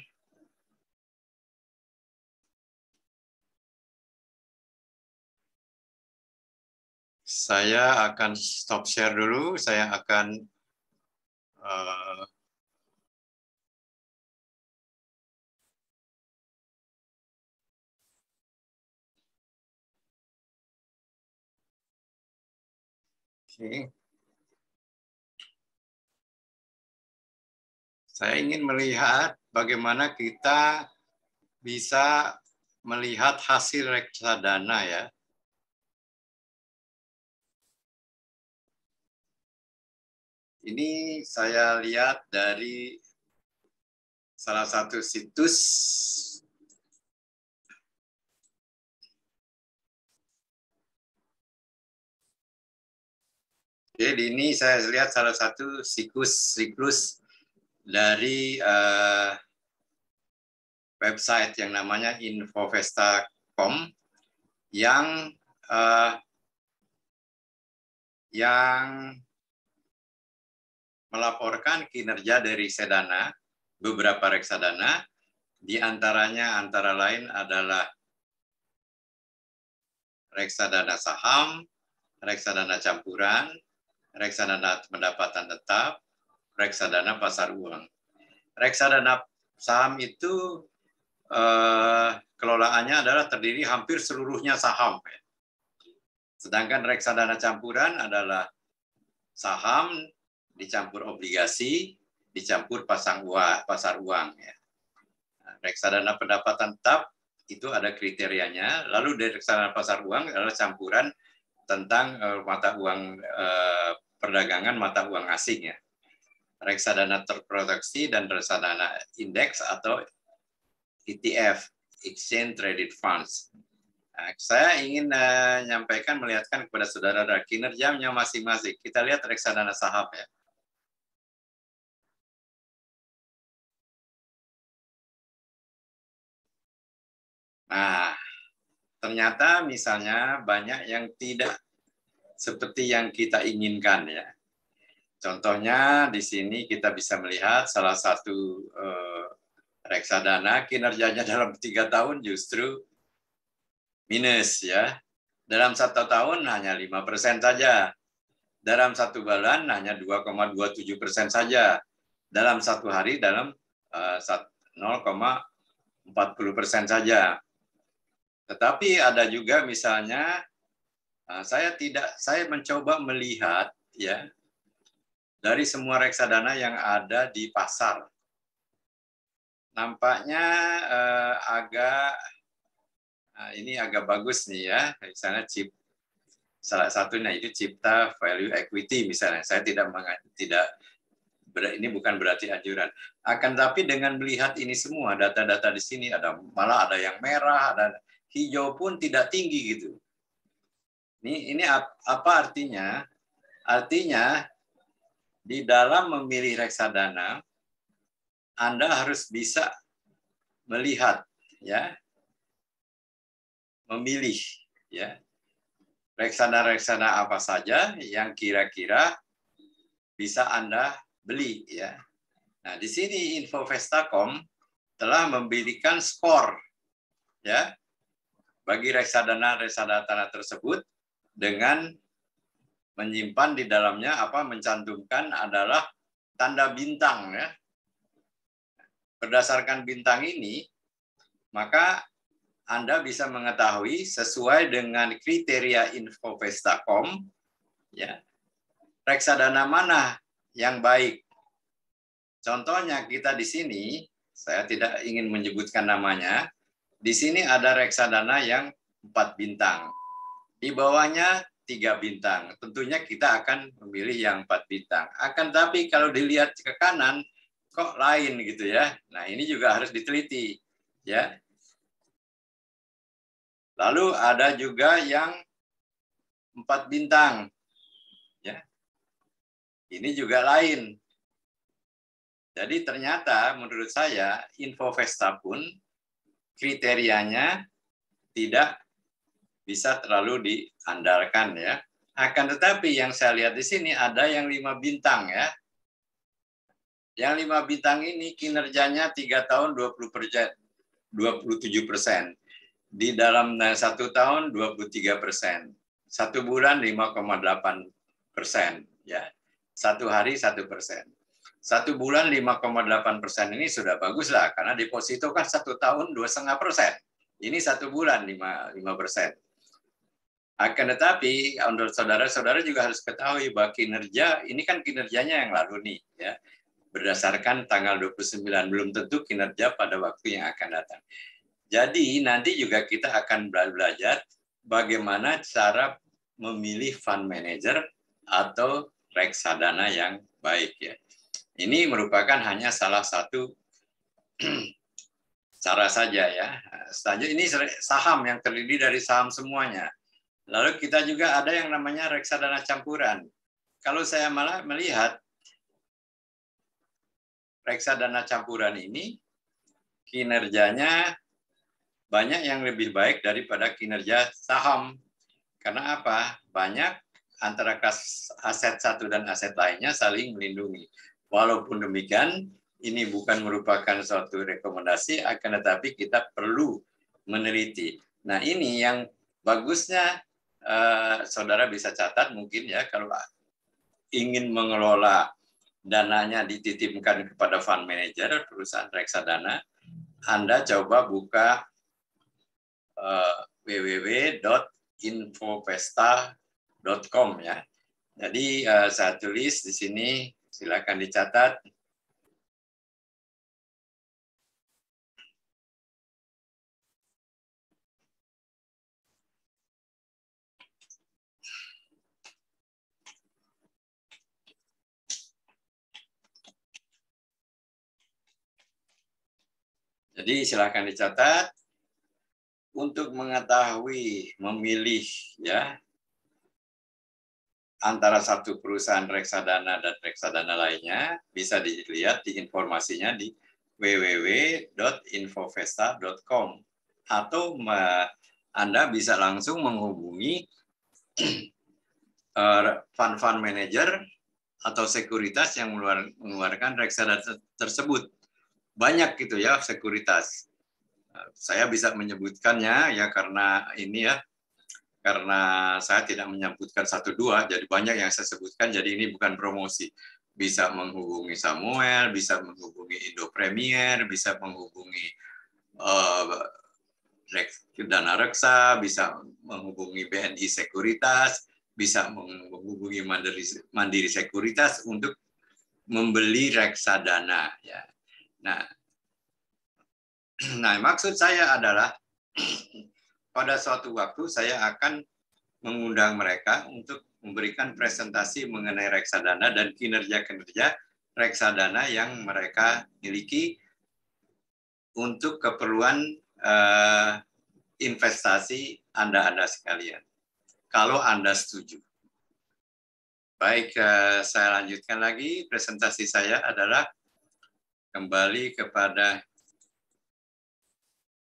Saya akan stop share dulu. Saya akan uh, Oke. Saya ingin melihat bagaimana kita bisa melihat hasil reksadana ya. Ini saya lihat dari salah satu situs. Jadi ini saya lihat salah satu siklus siklus dari uh, website yang namanya infovesta.com yang uh, yang melaporkan kinerja dari Sedana, beberapa reksadana, di antaranya antara lain adalah reksadana saham, reksadana campuran, reksadana pendapatan tetap, reksadana pasar uang. Reksadana saham itu eh, kelolaannya adalah terdiri hampir seluruhnya saham. Sedangkan reksadana campuran adalah saham dicampur obligasi, dicampur pasang uang, pasar uang. Ya. Reksadana pendapatan tetap itu ada kriterianya. Lalu dari reksadana pasar uang adalah campuran tentang uh, mata uang uh, perdagangan mata uang asing ya. Reksadana terproteksi dan reksadana indeks atau ETF, Exchange Traded Funds. Nah, saya ingin uh, melihatkan kepada saudara kinerjanya masing-masing. Kita lihat reksadana saham ya. Nah, ternyata misalnya banyak yang tidak seperti yang kita inginkan ya. Contohnya di sini kita bisa melihat salah satu eh, reksadana kinerjanya dalam tiga tahun justru minus ya. Dalam satu tahun hanya lima persen saja. Dalam satu bulan hanya 2,27 persen saja. Dalam satu hari dalam eh, 0,40 persen saja. Tetapi ada juga misalnya Nah, saya tidak, saya mencoba melihat ya dari semua reksadana yang ada di pasar. Nampaknya eh, agak nah ini agak bagus nih ya, misalnya chip salah satunya itu cipta value equity misalnya. Saya tidak tidak ini bukan berarti anjuran. Akan tapi dengan melihat ini semua data-data di sini ada malah ada yang merah, ada hijau pun tidak tinggi gitu Ini ini apa artinya? Artinya di dalam memilih reksadana Anda harus bisa melihat ya memilih ya reksadana-reksadana apa saja yang kira-kira bisa Anda beli ya. Nah, di sini Infovestacom telah memberikan skor ya bagi reksadana-reksadana tersebut dengan menyimpan di dalamnya apa mencantumkan adalah tanda bintang ya. Berdasarkan bintang ini maka Anda bisa mengetahui sesuai dengan kriteria Infovesta.com ya. Reksadana mana yang baik. Contohnya kita di sini saya tidak ingin menyebutkan namanya. Di sini ada reksadana yang empat bintang di bawahnya tiga bintang. Tentunya kita akan memilih yang empat bintang. Akan tapi kalau dilihat ke kanan, kok lain gitu ya. Nah ini juga harus diteliti. ya. Lalu ada juga yang empat bintang. Ya. Ini juga lain. Jadi ternyata menurut saya Infovesta pun kriterianya tidak bisa terlalu diandalkan ya. Akan tetapi yang saya lihat di sini ada yang lima bintang ya. Yang lima bintang ini kinerjanya tiga tahun 20 persen, 27 persen. Di dalam satu tahun 23 persen. Satu bulan 5,8 persen. ya Satu hari satu persen. Satu bulan 5,8 persen ini sudah bagus lah, karena deposito kan satu tahun dua setengah persen. Ini satu bulan 5 persen. Akan tetapi untuk saudara-saudara juga harus ketahui bahwa kinerja ini kan kinerjanya yang lalu nih ya. Berdasarkan tanggal 29 belum tentu kinerja pada waktu yang akan datang. Jadi nanti juga kita akan belajar bagaimana cara memilih fund manager atau reksadana yang baik ya. Ini merupakan hanya salah satu cara saja ya. Selanjutnya ini saham yang terdiri dari saham semuanya Lalu kita juga ada yang namanya reksadana campuran. Kalau saya malah melihat reksadana campuran ini kinerjanya banyak yang lebih baik daripada kinerja saham. Karena apa? Banyak antara aset satu dan aset lainnya saling melindungi. Walaupun demikian, ini bukan merupakan suatu rekomendasi, akan tetapi kita perlu meneliti. Nah ini yang bagusnya Eh, saudara bisa catat mungkin ya kalau ingin mengelola dananya dititipkan kepada fund manager perusahaan reksadana, Anda coba buka uh, www.infovesta.com ya. Jadi uh, saya tulis di sini, silakan dicatat. Jadi silakan dicatat. Untuk mengetahui memilih ya antara satu perusahaan reksadana dan reksadana lainnya bisa dilihat di informasinya di www.infovesta.com atau Anda bisa langsung menghubungi eh, fund-fund manager atau sekuritas yang mengeluarkan reksadana tersebut banyak gitu ya sekuritas. Saya bisa menyebutkannya ya karena ini ya karena saya tidak menyebutkan satu dua jadi banyak yang saya sebutkan jadi ini bukan promosi. Bisa menghubungi Samuel bisa menghubungi Indo Premier bisa menghubungi uh, Dana Reksa bisa menghubungi BNI Sekuritas bisa menghubungi Mandiri, Mandiri Sekuritas untuk membeli reksadana ya. Nah, nah maksud saya adalah pada suatu waktu saya akan mengundang mereka untuk memberikan presentasi mengenai reksadana dan kinerja-kinerja reksadana yang mereka miliki untuk keperluan uh, investasi Anda-Anda sekalian. kalau Anda setuju. Baik, eh, saya lanjutkan lagi. Presentasi saya adalah kembali kepada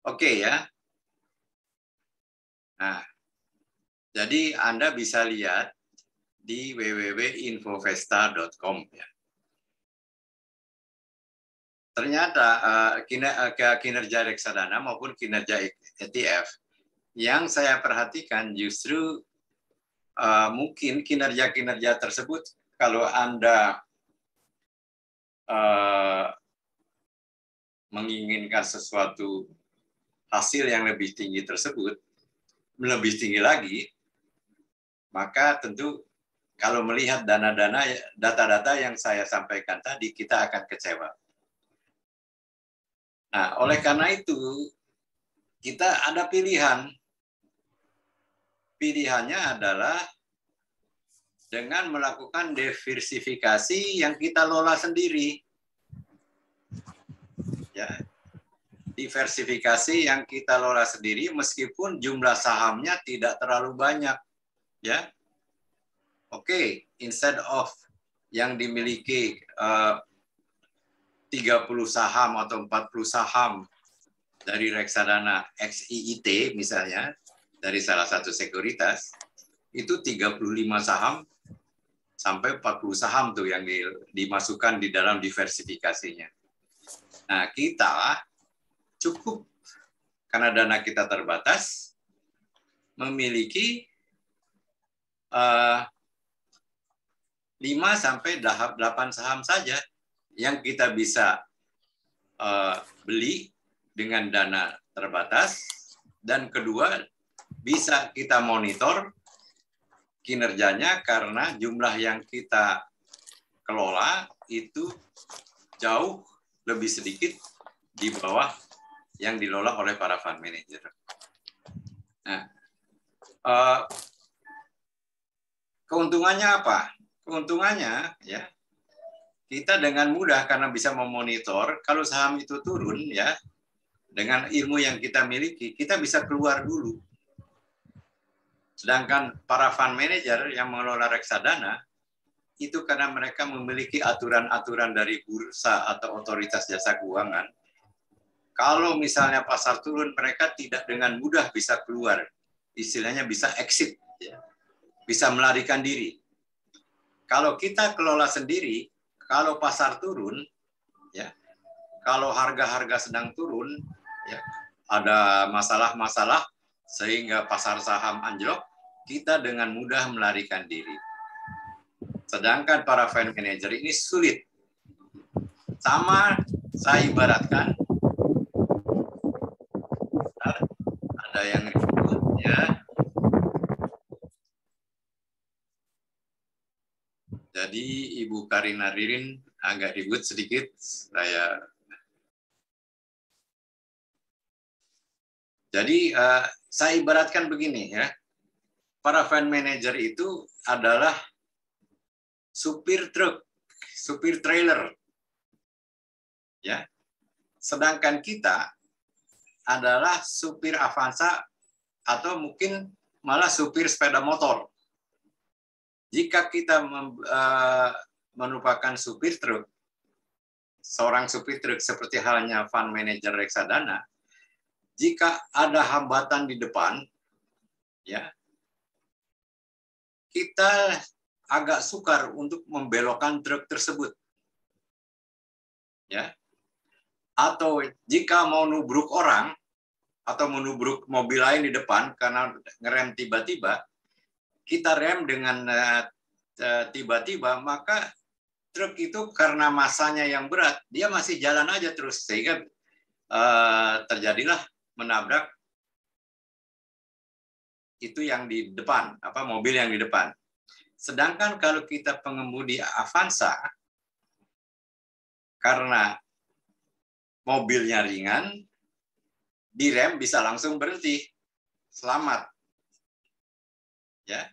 Oke okay, ya. Nah, jadi Anda bisa lihat di www.infovesta.com ya. Ternyata uh, kinerja reksadana maupun kinerja ETF yang saya perhatikan justru uh, mungkin kinerja-kinerja tersebut kalau Anda menginginkan sesuatu hasil yang lebih tinggi tersebut, lebih tinggi lagi, maka tentu kalau melihat dana-dana, data-data yang saya sampaikan tadi, kita akan kecewa. Nah, oleh karena itu, kita ada pilihan. Pilihannya adalah dengan melakukan diversifikasi yang kita lola sendiri. Ya, diversifikasi yang kita lola sendiri meskipun jumlah sahamnya tidak terlalu banyak ya oke okay, instead of yang dimiliki uh, 30 saham atau 40 saham dari reksadana XIIT misalnya dari salah satu sekuritas itu 35 saham sampai 40 saham tuh yang dimasukkan di dalam diversifikasinya. Nah, kita cukup. Karena dana kita terbatas memiliki uh, eh, 5 sampai 8 saham saja yang kita bisa uh, beli dengan dana terbatas. Dan kedua bisa kita monitor kinerjanya karena jumlah yang kita kelola itu jauh lebih sedikit di bawah yang dilola oleh para fund manager. Nah, uh, keuntungannya apa? Keuntungannya ya kita dengan mudah karena bisa memonitor kalau saham itu turun ya dengan ilmu yang kita miliki kita bisa keluar dulu. Sedangkan para fund manager yang mengelola reksadana itu karena mereka memiliki aturan-aturan dari bursa atau otoritas jasa keuangan kalau misalnya pasar turun, mereka tidak dengan mudah bisa keluar. Istilahnya bisa exit, ya. bisa melarikan diri. Kalau kita kelola sendiri, kalau pasar turun, ya, kalau harga-harga sedang turun, ya, ada masalah-masalah sehingga pasar saham anjlok, kita dengan mudah melarikan diri. Sedangkan para fund manager ini sulit. Sama saya ibaratkan ada yang ribut ya. Jadi Ibu Karina Ririn agak ribut sedikit. Saya Jadi uh, saya ibaratkan begini ya. Para fan manager itu adalah supir truk, supir trailer. Ya. Sedangkan kita adalah supir Avanza atau mungkin malah supir sepeda motor. Jika kita uh, merupakan supir truk, seorang supir truk seperti halnya fund manager reksadana, jika ada hambatan di depan, ya kita agak sukar untuk membelokkan truk tersebut. Ya, atau jika mau nubruk orang atau menubruk mobil lain di depan karena ngerem tiba-tiba, kita rem dengan eh, tiba-tiba, maka truk itu karena masanya yang berat, dia masih jalan aja terus sehingga uh, terjadilah menabrak itu yang di depan, apa mobil yang di depan. Sedangkan kalau kita pengemudi Avanza, karena mobilnya ringan, direm bisa langsung berhenti. Selamat. Ya.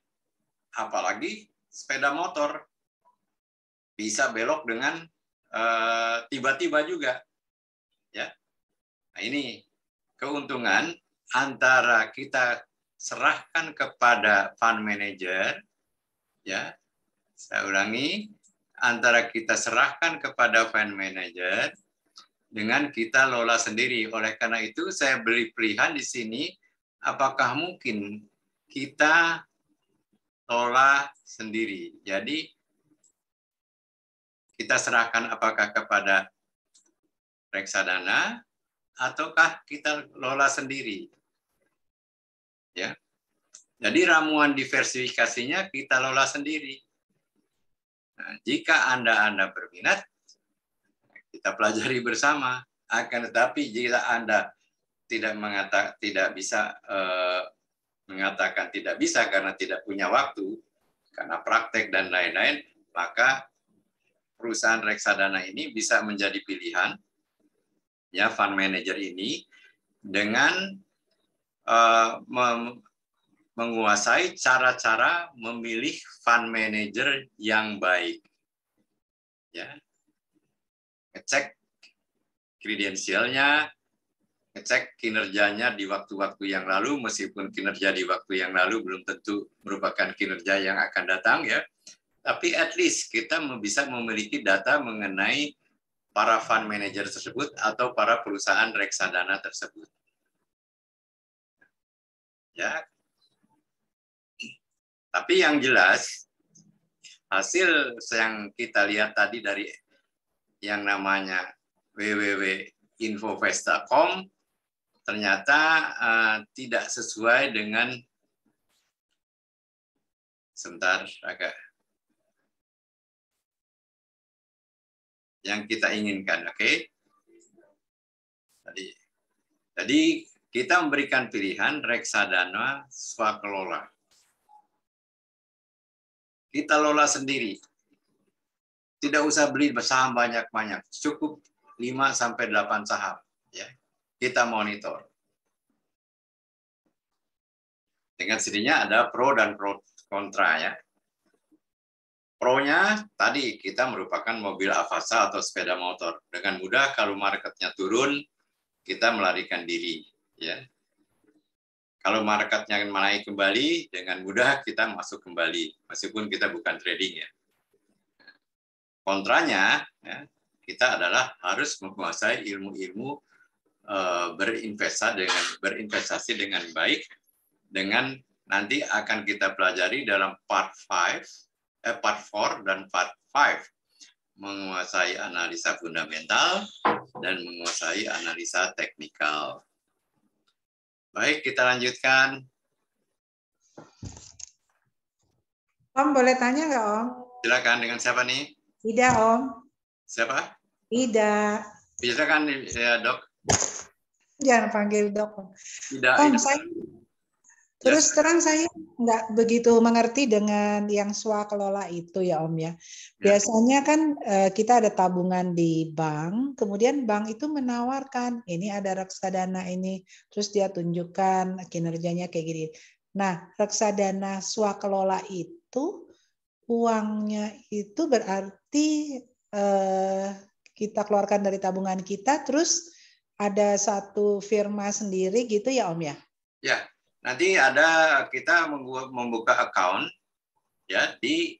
Apalagi sepeda motor bisa belok dengan eh, tiba-tiba uh, juga. Ya. Nah, ini keuntungan antara kita serahkan kepada fund manager, ya, saya ulangi, antara kita serahkan kepada fund manager dengan kita lola sendiri. Oleh karena itu, saya beri pilihan di sini, apakah mungkin kita lola sendiri. Jadi, kita serahkan apakah kepada reksadana ataukah kita lola sendiri. Ya. Jadi ramuan diversifikasinya kita lola sendiri. Nah, jika Anda Anda berminat, kita pelajari bersama. Akan tetapi jika Anda tidak mengatakan tidak bisa eh, mengatakan tidak bisa karena tidak punya waktu, karena praktek dan lain-lain, maka perusahaan reksadana ini bisa menjadi pilihan ya fund manager ini dengan uh, menguasai cara-cara memilih fund manager yang baik. Ya. Ngecek kredensialnya, ngecek kinerjanya di waktu-waktu yang lalu, meskipun kinerja di waktu yang lalu belum tentu merupakan kinerja yang akan datang ya. Tapi at least kita bisa memiliki data mengenai para fund manager tersebut atau para perusahaan reksadana tersebut. Ya, tapi yang jelas hasil yang kita lihat tadi dari yang namanya www.infovest.com ternyata uh, tidak sesuai dengan sebentar agak yang kita inginkan, oke? Okay? Tadi, tadi kita memberikan pilihan reksadana swakelola kita lola sendiri. Tidak usah beli saham banyak-banyak, cukup 5 sampai 8 saham ya. Kita monitor. Dengan sendirinya ada pro dan pro kontra ya. Pro-nya tadi kita merupakan mobil Avanza atau sepeda motor. Dengan mudah kalau marketnya turun, kita melarikan diri. Ya. Kalau marketnya naik kembali, dengan mudah kita masuk kembali, meskipun kita bukan trading ya. Kontranya, ya, kita adalah harus menguasai ilmu-ilmu uh, berinvestasi dengan berinvestasi dengan baik, dengan nanti akan kita pelajari dalam part 5, eh, part 4 dan part 5 menguasai analisa fundamental dan menguasai analisa teknikal. Baik, kita lanjutkan. Om, boleh tanya nggak Om? Silakan, dengan siapa nih? Ida, Om. Siapa? Ida. Silakan, ya, dok. Jangan panggil dok. Ida, om, Ida. saya Terus terang saya nggak begitu mengerti dengan yang swakelola itu ya Om ya. Biasanya kan eh, kita ada tabungan di bank, kemudian bank itu menawarkan ini ada reksadana ini, terus dia tunjukkan kinerjanya kayak gini. Nah, reksadana swakelola itu uangnya itu berarti eh, kita keluarkan dari tabungan kita, terus ada satu firma sendiri gitu ya Om ya? Ya, nanti ada kita membuka account ya di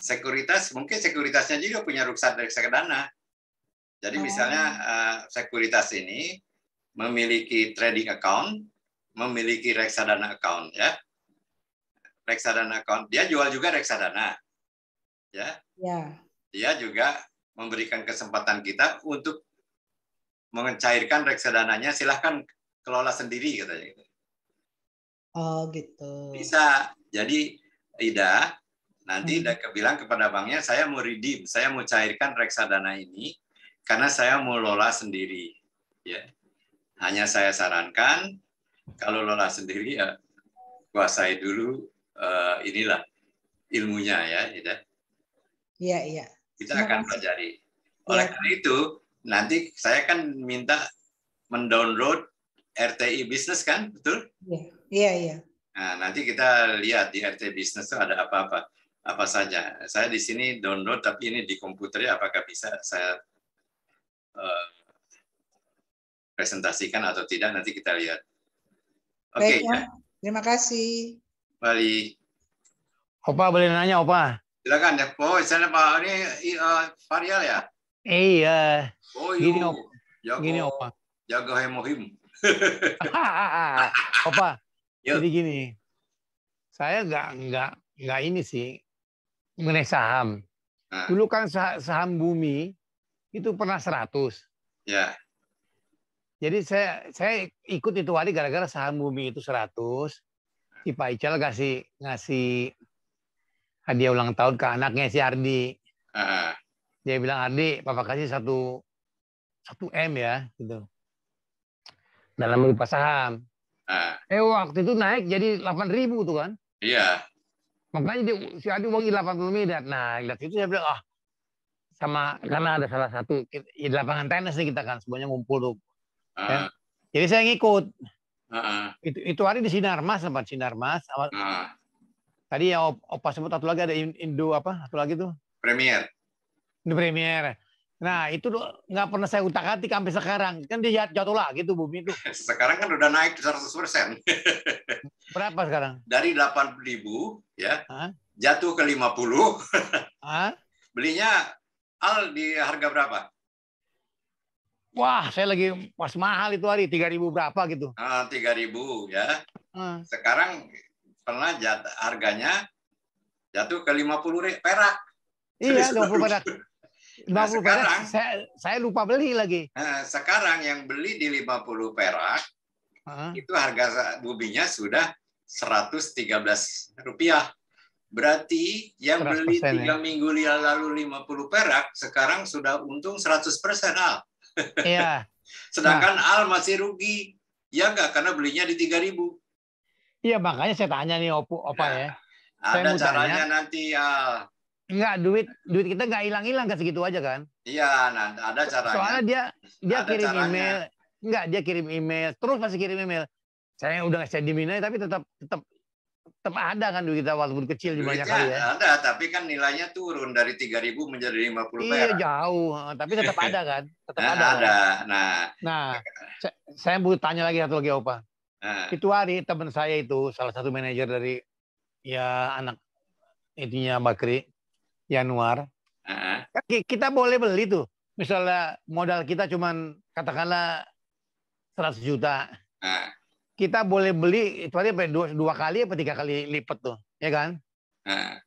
sekuritas mungkin sekuritasnya juga punya ruksat dari reksadana jadi oh. misalnya uh, sekuritas ini memiliki trading account memiliki reksadana account ya reksadana account dia jual juga reksadana ya ya dia juga memberikan kesempatan kita untuk mencairkan reksadananya silahkan kelola sendiri katanya gitu Oh gitu. Bisa. Jadi Ida nanti hmm. Ida bilang kepada banknya saya mau redeem, saya mau cairkan reksadana ini karena saya mau lola sendiri. Ya. Hanya saya sarankan kalau lola sendiri ya kuasai dulu uh, inilah ilmunya ya, Ida. Iya, iya. Kita akan pelajari. Oleh ya. karena itu, nanti saya kan minta mendownload RTI Business kan, betul? Iya, iya. iya. Nah, nanti kita lihat di RTI Business itu ada apa-apa, apa saja. Saya di sini download, tapi ini di komputernya apakah bisa saya uh, presentasikan atau tidak, nanti kita lihat. Oke, okay, ya. Terima kasih. Bali. Opa boleh nanya Opa? Silakan ya. Oh, sana Pak ini uh, Varial ya? Iya, Oh, Gini, iya. Op. Jago, gini Opa. jago hemohim. Opa, Yuk. jadi gini, saya nggak nggak nggak ini sih mengenai saham. Nah. Dulu kan sah- saham bumi itu pernah 100. Ya. Jadi saya saya ikut itu hari gara-gara saham bumi itu 100. Si Pak Ical ngasih ngasih hadiah ulang tahun ke anaknya si Ardi. Ah, Dia bilang Ardi, papa kasih satu satu m ya, gitu. Dalam berupa saham. ah, Eh waktu itu naik jadi 8.000 tuh kan. iya. Makanya dia, si Adi uangnya 80 miliar. Nah, lihat itu saya bilang, ah, sama karena ada salah satu di lapangan tenis nih kita kan semuanya ngumpul tuh. Ah, Jadi saya ngikut. Ah, Itu itu hari di Sinarmas sempat Sinarmas. Ah. tadi op- opa sebut satu lagi ada In- Indo apa? Satu lagi tuh Premier. Indo Premier. Nah itu nggak pernah saya utak atik sampai sekarang. Kan dia jat- jatuh lagi tuh bumi itu. Sekarang kan udah naik 100%. Berapa sekarang? Dari 8.000 ya, Hah? jatuh ke 50. Ah? Belinya Al di harga berapa? Wah, saya lagi pas mahal itu hari 3000 berapa gitu. Ah, 3.000 ya. Ah. Sekarang pernah jat, harganya jatuh ke 50 ri- perak. Iya, 20 perak. 50 Nah, perak. sekarang- Saya, saya lupa beli lagi. Nah, sekarang yang beli di 50 perak Ah. itu harga buminya sudah 113 rupiah. Berarti yang beli 100% tiga minggu lalu 50 perak, sekarang sudah untung 100% Al. Iya. Sedangkan Nah. Al masih rugi. Ya enggak, karena belinya di 3000 Iya, makanya saya tanya nih Opo, Opa Nah, ya. Saya Ada mau caranya tanya. nanti Al. Enggak, duit duit kita nggak hilang-hilang kan segitu aja kan? Iya, nah, ada caranya. Soalnya dia dia Ada kirim caranya. email. Enggak, dia kirim email, terus masih kirim email. Saya udah nggak diminai tapi tetap tetap tetap ada kan duit kita walaupun kecil jumlahnya Duitnya kali ya. ada, tapi kan nilainya turun dari 3000 menjadi 50 Iya perak. jauh, tapi tetap ada kan? Tetap Nah, ada. kan? ada. Nah, Nah, saya, saya mau tanya lagi satu lagi Opa. nah, Itu hari teman saya itu salah satu manajer dari ya anak intinya Bakri Januar. nah, Kan ki- kita boleh beli tuh. Misalnya modal kita cuman katakanlah 100 juta. nah, Kita boleh beli itu hari dua, dua kali apa tiga kali lipat tuh, ya kan? nah,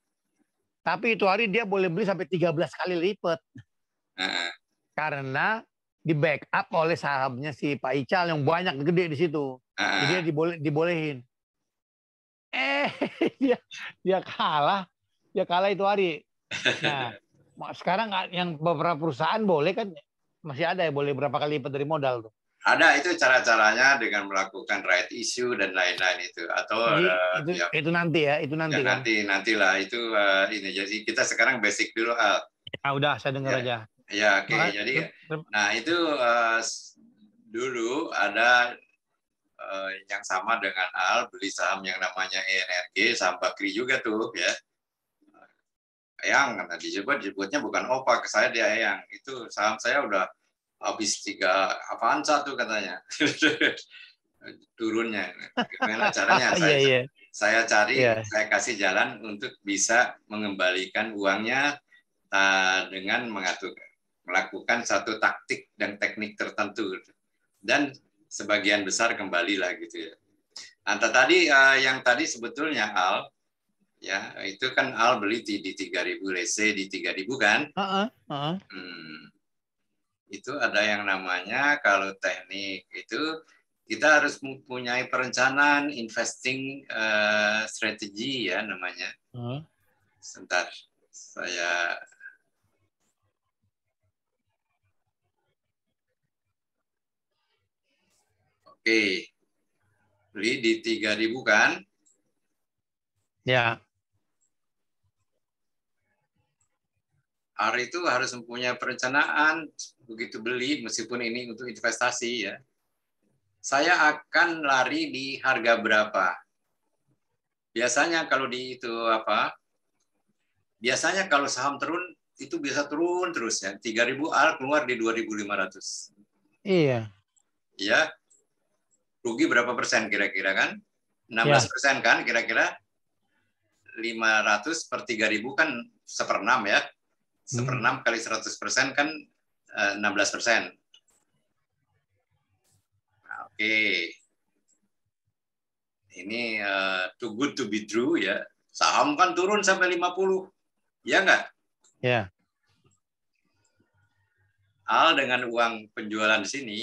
Tapi itu hari dia boleh beli sampai 13 kali lipat nah. karena di backup oleh sahamnya si Pak Ical yang banyak gede di situ. nah. Jadi dia diboleh, dibolehin. Eh, dia dia kalah. Dia kalah itu hari. Nah, sekarang nggak- yang beberapa perusahaan boleh kan masih ada ya boleh berapa kali lipat dari modal tuh. Ada itu cara-caranya dengan melakukan right issue dan lain-lain itu atau Jadi, eh, itu, ya, itu nanti ya, itu nanti ya, kan. nanti nantilah itu eh, ini jadi kita sekarang basic dulu Al. Ya udah, saya dengar Ya. aja. Ya oke Maka- jadi nah itu s- dulu ada yang sama dengan Al beli saham yang namanya ENRG saham Bakri juga tuh ya. Eyang karena disebut disebutnya bukan opa ke saya dia Eyang itu saham saya udah habis tiga Avanza tuh katanya turunnya gimana caranya saya iya. saya cari Iya. saya kasih jalan untuk bisa mengembalikan uangnya uh, dengan mengatur melakukan satu taktik dan teknik tertentu dan sebagian besar kembali lah gitu ya. Anta tadi uh, yang tadi sebetulnya Al ya itu kan Al beli di, di 3000 lese di 3000 kan Heeh, heeh. Hmm. Itu ada yang namanya kalau teknik itu kita harus mempunyai perencanaan investing eh, strategi ya namanya. heeh. Sebentar, saya Oke. Beli di 3000 kan? Ya, Hari itu harus mempunyai perencanaan begitu beli meskipun ini untuk investasi ya. Saya akan lari di harga berapa? Biasanya kalau di itu apa? Biasanya kalau saham turun itu bisa turun terus ya. 3000 al keluar di 2500. iya. Ya. Rugi berapa persen kira-kira kan? 16 persen kan kira-kira 500 per 3000 kan seperenam ya. Seperenam kali 100 persen kan eh, 16 persen. Nah, Oke. Ini eh, too good to be true ya. Saham kan turun sampai 50. Ya enggak? Ya. Al dengan uang penjualan di sini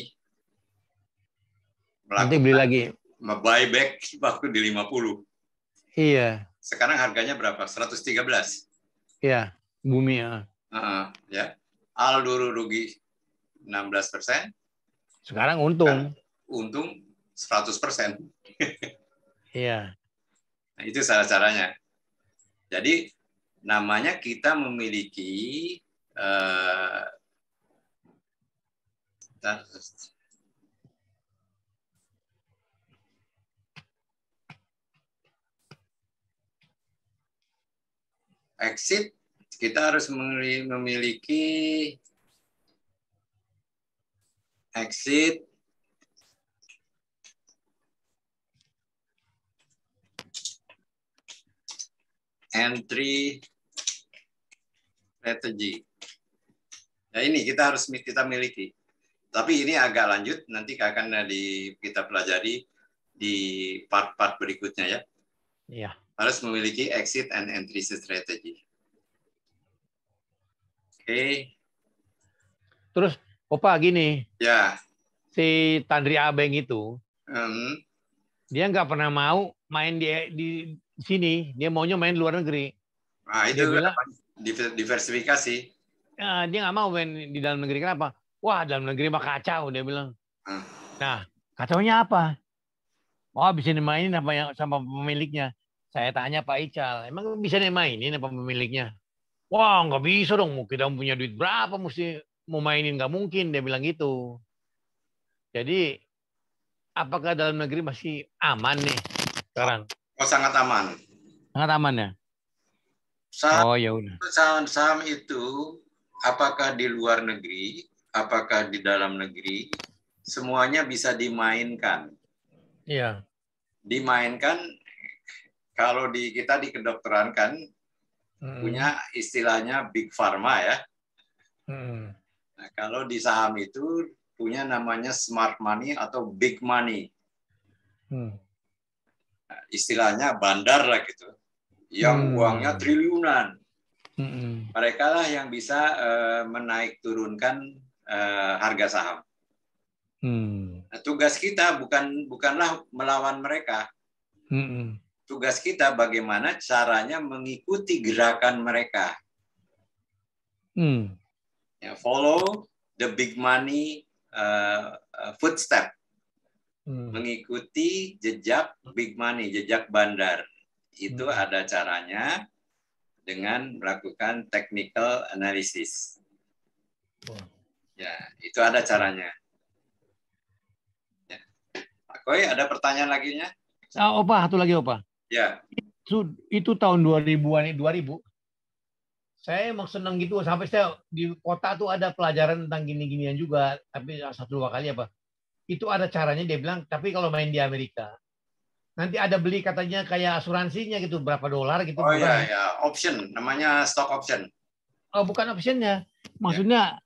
Nanti beli lagi. buyback waktu di 50. Iya. Sekarang harganya berapa? 113. Iya. Bumi ya. Heeh, ya. Al dulu rugi 16 persen, Sekarang untung. untung 100 persen. Iya. Nah, itu salah caranya. Jadi namanya kita memiliki bentar. exit kita harus memili- memiliki exit entry strategy. Nah ini kita harus kita miliki. Tapi ini agak lanjut nanti akan di kita pelajari di part-part berikutnya ya. Iya. Harus memiliki exit and entry strategy. Oke, Terus Opa gini, ya. si Tandri Abeng itu Hmm, dia nggak pernah mau main di di sini, dia maunya main luar negeri. Nah, itu Dia bilang- diver- diversifikasi. Ya, dia nggak mau main di dalam negeri kenapa? Wah dalam negeri mah kacau dia bilang. Hmm. Nah kacaunya apa? Wah bisa dimainin apa yang sama pemiliknya? Saya tanya Pak Ical, emang bisa dimainin apa pemiliknya? Wah nggak bisa dong, kita punya duit berapa mesti mau mainin nggak mungkin dia bilang gitu. Jadi apakah dalam negeri masih aman nih sekarang? Oh, sangat aman. Sangat aman ya? Saham, Oh ya udah. saham, saham itu apakah di luar negeri, apakah di dalam negeri, semuanya bisa dimainkan. Iya. Dimainkan kalau di kita di kedokteran kan Mm-mm. punya istilahnya big pharma ya. Mm-mm. Nah, kalau di saham itu punya namanya smart money atau big money. Hmm. Nah, istilahnya bandar lah gitu. Yang Hmm. uangnya triliunan. Mm-mm. Mereka lah yang bisa eh, menaik turunkan eh, harga saham. Hmm. Nah, tugas kita bukan bukanlah melawan mereka. Mm-mm. Tugas kita bagaimana caranya mengikuti gerakan mereka. Hmm. Ya, follow the big money uh, uh, footstep, Hmm. mengikuti jejak big money, jejak bandar. Itu Hmm. ada caranya dengan melakukan technical analysis. Oh. Ya, itu ada caranya. Ya. Pak Koi, ada pertanyaan lagi nya? Ah, Opa, satu lagi Opa. Ya, Itu, itu tahun 2000-an, 2000. Saya emang senang gitu sampai saya di kota tuh ada pelajaran tentang gini-ginian juga, tapi satu dua kali apa. Itu ada caranya dia bilang, tapi kalau main di Amerika nanti ada beli katanya kayak asuransinya gitu berapa dolar gitu. oh murah. ya, ya, option, namanya stock option. Oh, bukan optionnya. Maksudnya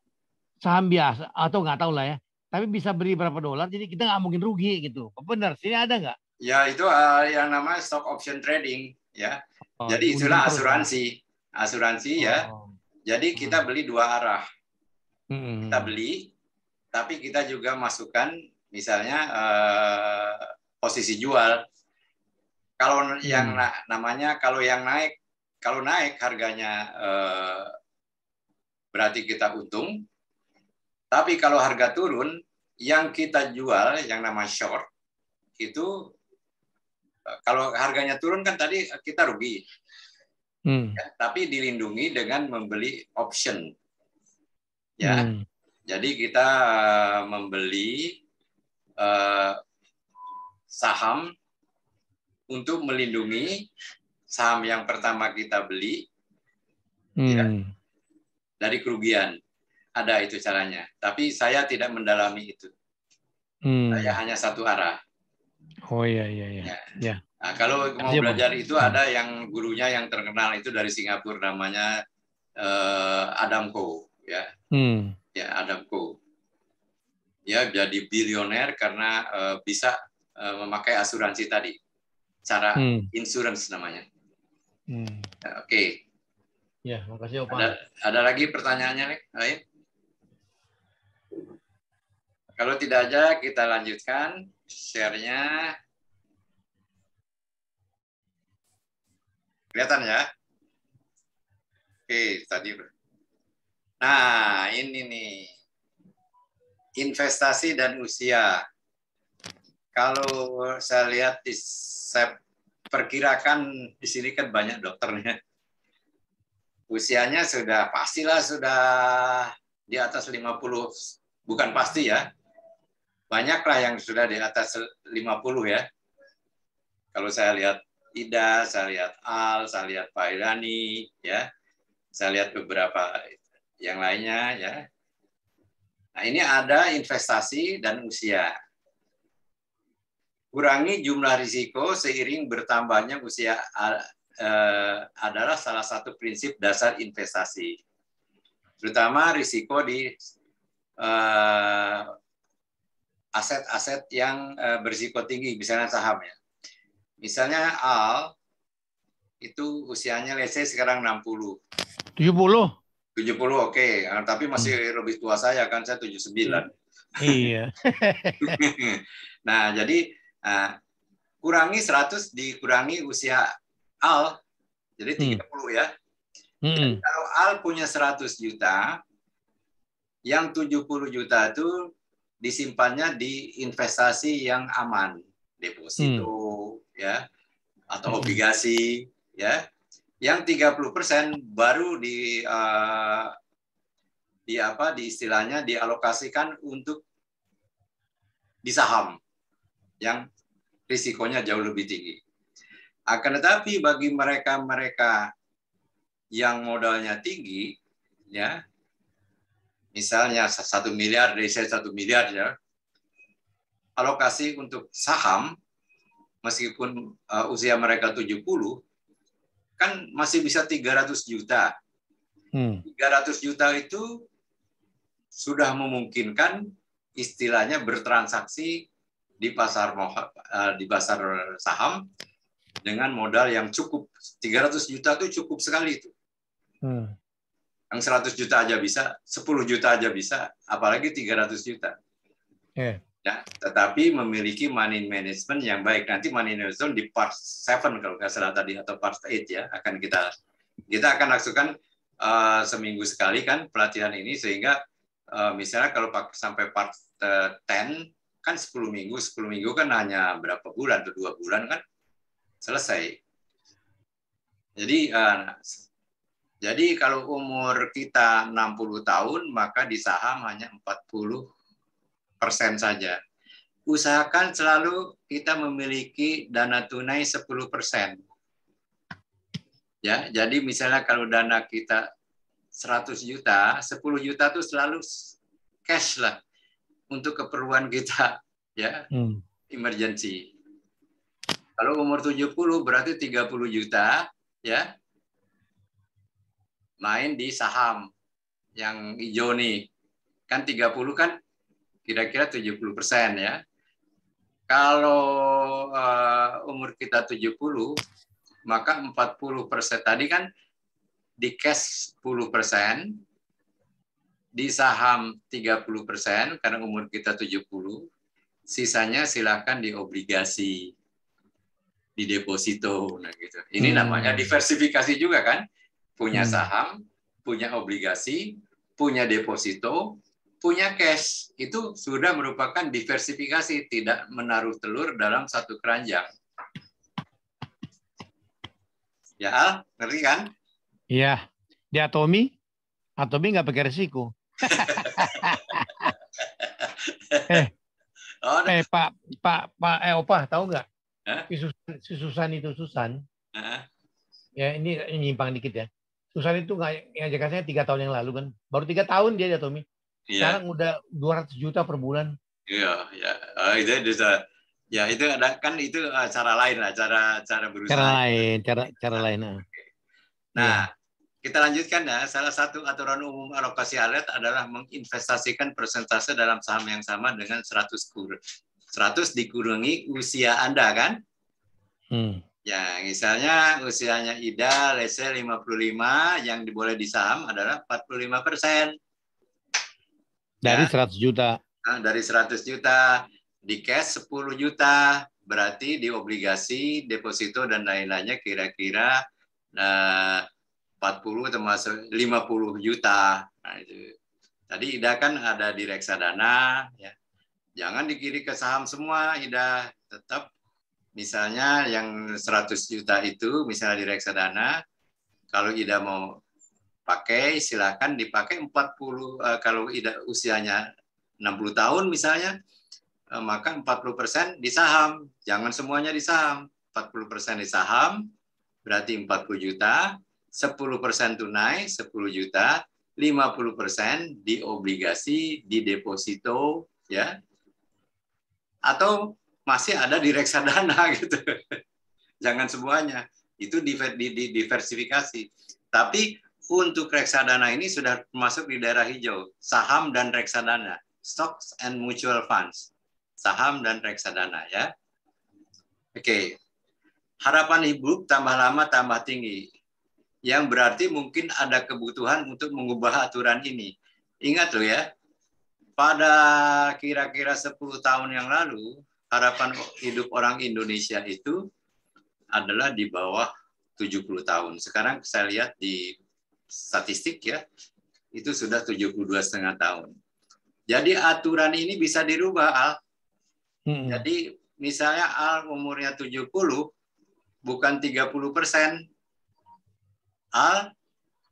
saham biasa atau nggak tahu lah ya. Tapi bisa beli berapa dolar, jadi kita nggak mungkin rugi gitu. Benar, sini ada nggak? Ya, itu uh, yang namanya stock option trading, ya. Oh, Jadi itulah asuransi. Asuransi ya. Oh. Jadi kita beli dua arah. Mm-mm. Kita beli, tapi kita juga masukkan misalnya eh, posisi jual. Kalau yang Hmm. na- namanya kalau yang naik, kalau naik harganya eh, berarti kita untung. Tapi kalau harga turun, yang kita jual yang nama short itu kalau harganya turun kan tadi kita rugi. Hmm. ya, tapi dilindungi dengan membeli option. Ya, Hmm. jadi kita eh, membeli eh, saham untuk melindungi saham yang pertama kita beli. Hmm. dari kerugian. Ada itu caranya. Tapi saya tidak mendalami itu. Hmm. Saya hanya satu arah. Oh iya iya iya. Ya. Nah, kalau mau Artinya, belajar itu ada yang gurunya yang terkenal itu dari Singapura namanya eh, Adam Ko ya. Hmm. Ya, Adam Ko. Ya, jadi bilioner karena eh, bisa eh, memakai asuransi tadi. Cara Hmm. insurance namanya. Hmm. Ya, Oke, Ya, makasih Opa. ada ada lagi pertanyaannya nih? lain? Kalau tidak ada, kita lanjutkan share-nya. Kelihatan ya? Oke, tadi. Nah, ini nih. Investasi dan usia. Kalau saya lihat, di, saya perkirakan di sini kan banyak dokternya. Usianya sudah pastilah sudah di atas 50. Bukan pasti ya. Banyaklah yang sudah di atas 50 ya. Kalau saya lihat Ida, saya lihat Al, saya lihat Pak Irani, ya, saya lihat beberapa yang lainnya, ya. Nah ini ada investasi dan usia. Kurangi jumlah risiko seiring bertambahnya usia eh, adalah salah satu prinsip dasar investasi. Terutama risiko di eh, aset-aset yang eh, berisiko tinggi, misalnya saham ya. Misalnya Al itu usianya let's say sekarang 60. 70. 70 oke, Ah, tapi masih lebih tua saya kan saya 79. iya. nah, jadi ah, kurangi 100 dikurangi usia Al jadi 30 ya. Hmm. Kalau Al punya 100 juta, yang 70 juta itu disimpannya di investasi yang aman, deposito ya atau Hmm. obligasi ya. Yang 30% baru di eh, di apa di istilahnya dialokasikan untuk di saham yang risikonya jauh lebih tinggi. Akan tetapi bagi mereka-mereka yang modalnya tinggi, ya, misalnya satu miliar dari saya satu miliar ya, alokasi untuk saham meskipun uh, usia mereka 70 kan masih bisa 300 juta. Hmm. 300 juta itu sudah memungkinkan istilahnya bertransaksi di pasar uh, di pasar saham dengan modal yang cukup 300 juta itu cukup sekali itu. Hmm. Yang 100 juta aja bisa, 10 juta aja bisa, apalagi 300 juta. Iya. Ya, tetapi memiliki money management yang baik. Nanti money management di part 7 kalau nggak salah tadi atau part 8 ya akan kita kita akan lakukan eh, seminggu sekali kan pelatihan ini sehingga eh, misalnya kalau sampai part eh, 10 kan 10 minggu, 10 minggu kan hanya berapa bulan atau dua bulan kan selesai. Jadi eh, jadi kalau umur kita 60 tahun maka di saham hanya 40 persen saja. Usahakan selalu kita memiliki dana tunai 10 persen. Ya, jadi misalnya kalau dana kita 100 juta, 10 juta itu selalu cash lah untuk keperluan kita, ya, Hmm. emergency. Kalau umur 70 berarti 30 juta, ya, main di saham yang hijau nih. Kan 30 kan kira-kira 70 persen ya. Kalau uh, umur kita 70, maka 40 persen tadi kan di cash 10 persen, di saham 30 persen karena umur kita 70, sisanya silakan di obligasi, di deposito, nah gitu. Ini Hmm. namanya diversifikasi juga kan, punya Hmm. saham, punya obligasi, punya deposito, punya cash itu sudah merupakan diversifikasi, tidak menaruh telur dalam satu keranjang. Ya, Al, ngerti kan? Iya. Di Atomi, Atomi nggak pakai resiko. Oh, Eh Pak Pak Pak eh Opa tahu nggak? Hah? Si Susan, si Susan itu Susan. Heeh. Ya ini nyimpang dikit ya. Susan itu nggak ngajak saya tiga tahun yang lalu kan. Baru tiga tahun dia di Atomi. iya, Sekarang udah 200 juta per bulan. iya, iya. Oh, itu bisa Ya itu ada kan itu eh, cara lain lah, cara cara berusaha. Cara lain, cara cara lain. nah. Nah, kita lanjutkan ya. Salah satu aturan umum alokasi alet adalah menginvestasikan persentase dalam saham yang sama dengan 100 kur 100 dikurangi usia Anda kan? Hmm. Ya, misalnya usianya Ida, let's say 55, yang diboleh di saham adalah 45 persen. Dari Ya. 100 juta. Nah, dari 100 juta, di cash 10 juta, berarti di obligasi, deposito, dan lain-lainnya kira-kira eh, 40 termasuk 50 juta. Nah, itu. Tadi Ida kan ada di reksadana, ya. Jangan dikiri ke saham semua, Ida. Tetap misalnya yang 100 juta itu, misalnya di reksadana, kalau Ida mau pakai, silakan dipakai 40, eh, kalau Ida usianya 60 tahun misalnya, eh, maka 40% di saham. Jangan semuanya di saham. 40% di saham, berarti 40 juta. 10% tunai, 10 juta. 50% di obligasi, di deposito, ya. Atau masih ada di reksadana gitu. Jangan semuanya. Itu diver- di- di- diversifikasi. Tapi untuk reksadana ini sudah masuk di daerah hijau, saham dan reksadana stocks and mutual funds, saham dan reksadana ya. Oke. Harapan hidup tambah lama tambah tinggi. Yang berarti mungkin ada kebutuhan untuk mengubah aturan ini. Ingat loh ya, pada kira-kira 10 tahun yang lalu, harapan hidup orang Indonesia itu adalah di bawah 70 tahun. Sekarang saya lihat di statistik ya, itu sudah 72 setengah tahun. Jadi aturan ini bisa dirubah, Al. Hmm. Jadi misalnya Al umurnya 70, bukan 30 persen. Al,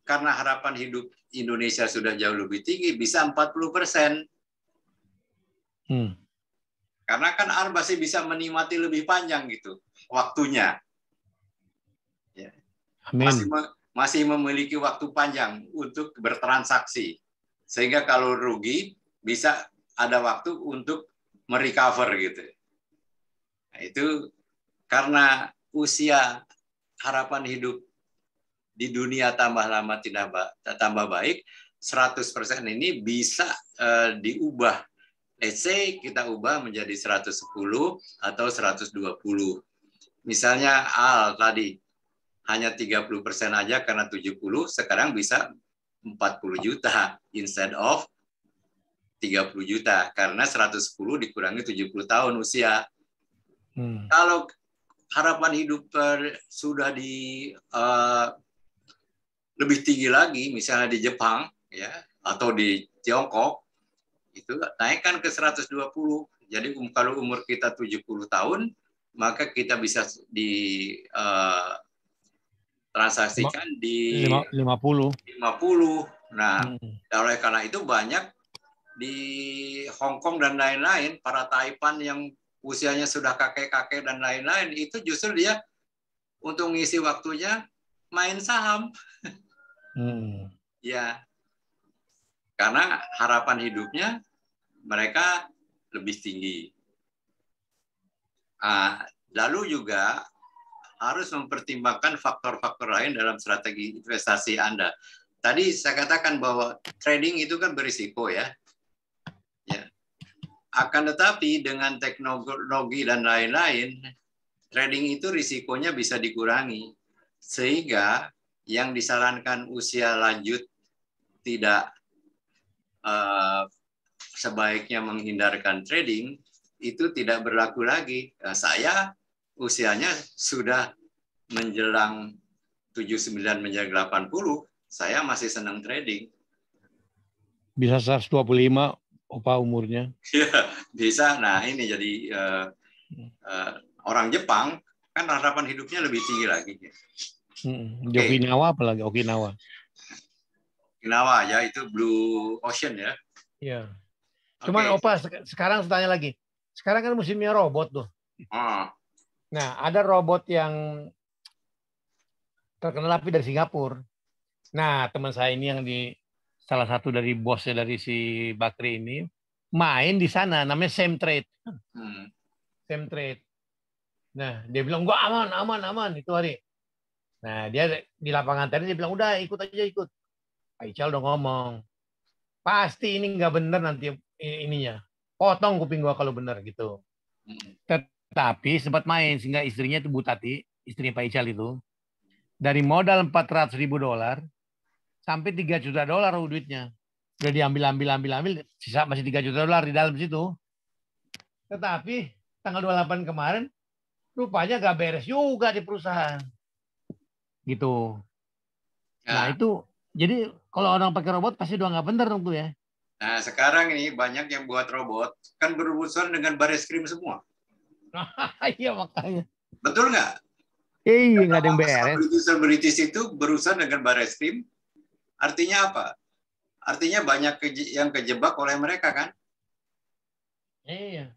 karena harapan hidup Indonesia sudah jauh lebih tinggi, bisa 40 persen. Hmm. Karena kan Al masih bisa menikmati lebih panjang gitu waktunya. Amin. Masih, me- masih memiliki waktu panjang untuk bertransaksi. Sehingga kalau rugi, bisa ada waktu untuk merecover gitu. Nah, itu karena usia harapan hidup di dunia tambah lama tidak ba- tambah baik, 100% ini bisa eh, diubah. Let's say kita ubah menjadi 110 atau 120. Misalnya Al tadi hanya 30% aja karena 70, sekarang bisa 40 juta instead of 30 juta karena 110 dikurangi 70 tahun usia. Hmm. Kalau harapan hidup eh, sudah di eh, lebih tinggi lagi, misalnya di Jepang ya atau di Tiongkok, itu naikkan ke 120. Jadi um- kalau umur kita 70 tahun, maka kita bisa di eh, transaksikan di Lima- 50. 50. Nah, Hmm. oleh karena itu banyak di Hong Kong dan lain-lain para Taipan yang usianya sudah kakek-kakek dan lain-lain itu justru dia untuk ngisi waktunya main saham Hmm. ya karena harapan hidupnya mereka lebih tinggi Ah, lalu juga harus mempertimbangkan faktor-faktor lain dalam strategi investasi Anda. Tadi saya katakan bahwa trading itu kan berisiko ya. Ya. Akan tetapi dengan teknologi dan lain-lain, trading itu risikonya bisa dikurangi. Sehingga yang disarankan usia lanjut tidak eh, sebaiknya menghindarkan trading itu tidak berlaku lagi. Nah, saya usianya sudah menjelang 79 menjelang 80, saya masih senang trading. Bisa 125 opa umurnya. Ya, bisa. Nah, ini jadi eh, eh, orang Jepang kan harapan hidupnya lebih tinggi lagi. Hmm. Di Okinawa apalagi Okinawa. Okinawa ya itu Blue Ocean ya. Iya. Cuman opa sek- sekarang tanya lagi. Sekarang kan musimnya robot tuh. Ah, Nah, ada robot yang terkenal tapi dari Singapura. Nah, teman saya ini yang di salah satu dari bosnya dari si Bakri ini main di sana namanya Same Trade. hmm. sistem trade. Nah, dia bilang gua aman, aman, aman itu hari. Nah, dia di lapangan tadi dia bilang udah ikut aja ikut. Pak Ical udah ngomong, pasti ini nggak bener nanti ininya. Potong kuping gua kalau bener gitu. Mm. Tapi sempat main sehingga istrinya itu Bu Tati, istrinya Pak Ical itu, dari modal 400 ribu dolar sampai 3 juta dolar duitnya. Udah diambil, ambil, ambil, ambil, sisa masih 3 juta dolar di dalam situ. Tetapi tanggal 28 kemarin, rupanya gak beres juga di perusahaan. Gitu. Nah Nah, itu, jadi kalau orang pakai robot pasti udah nggak bener dong tuh ya. nah, sekarang ini banyak yang buat robot kan berurusan dengan baris krim semua. Iya makanya. Betul nggak? Iya nggak ada yang beres. Selebritis itu berurusan dengan baris krim. Artinya apa? Artinya banyak keje- yang kejebak oleh mereka kan? Iya.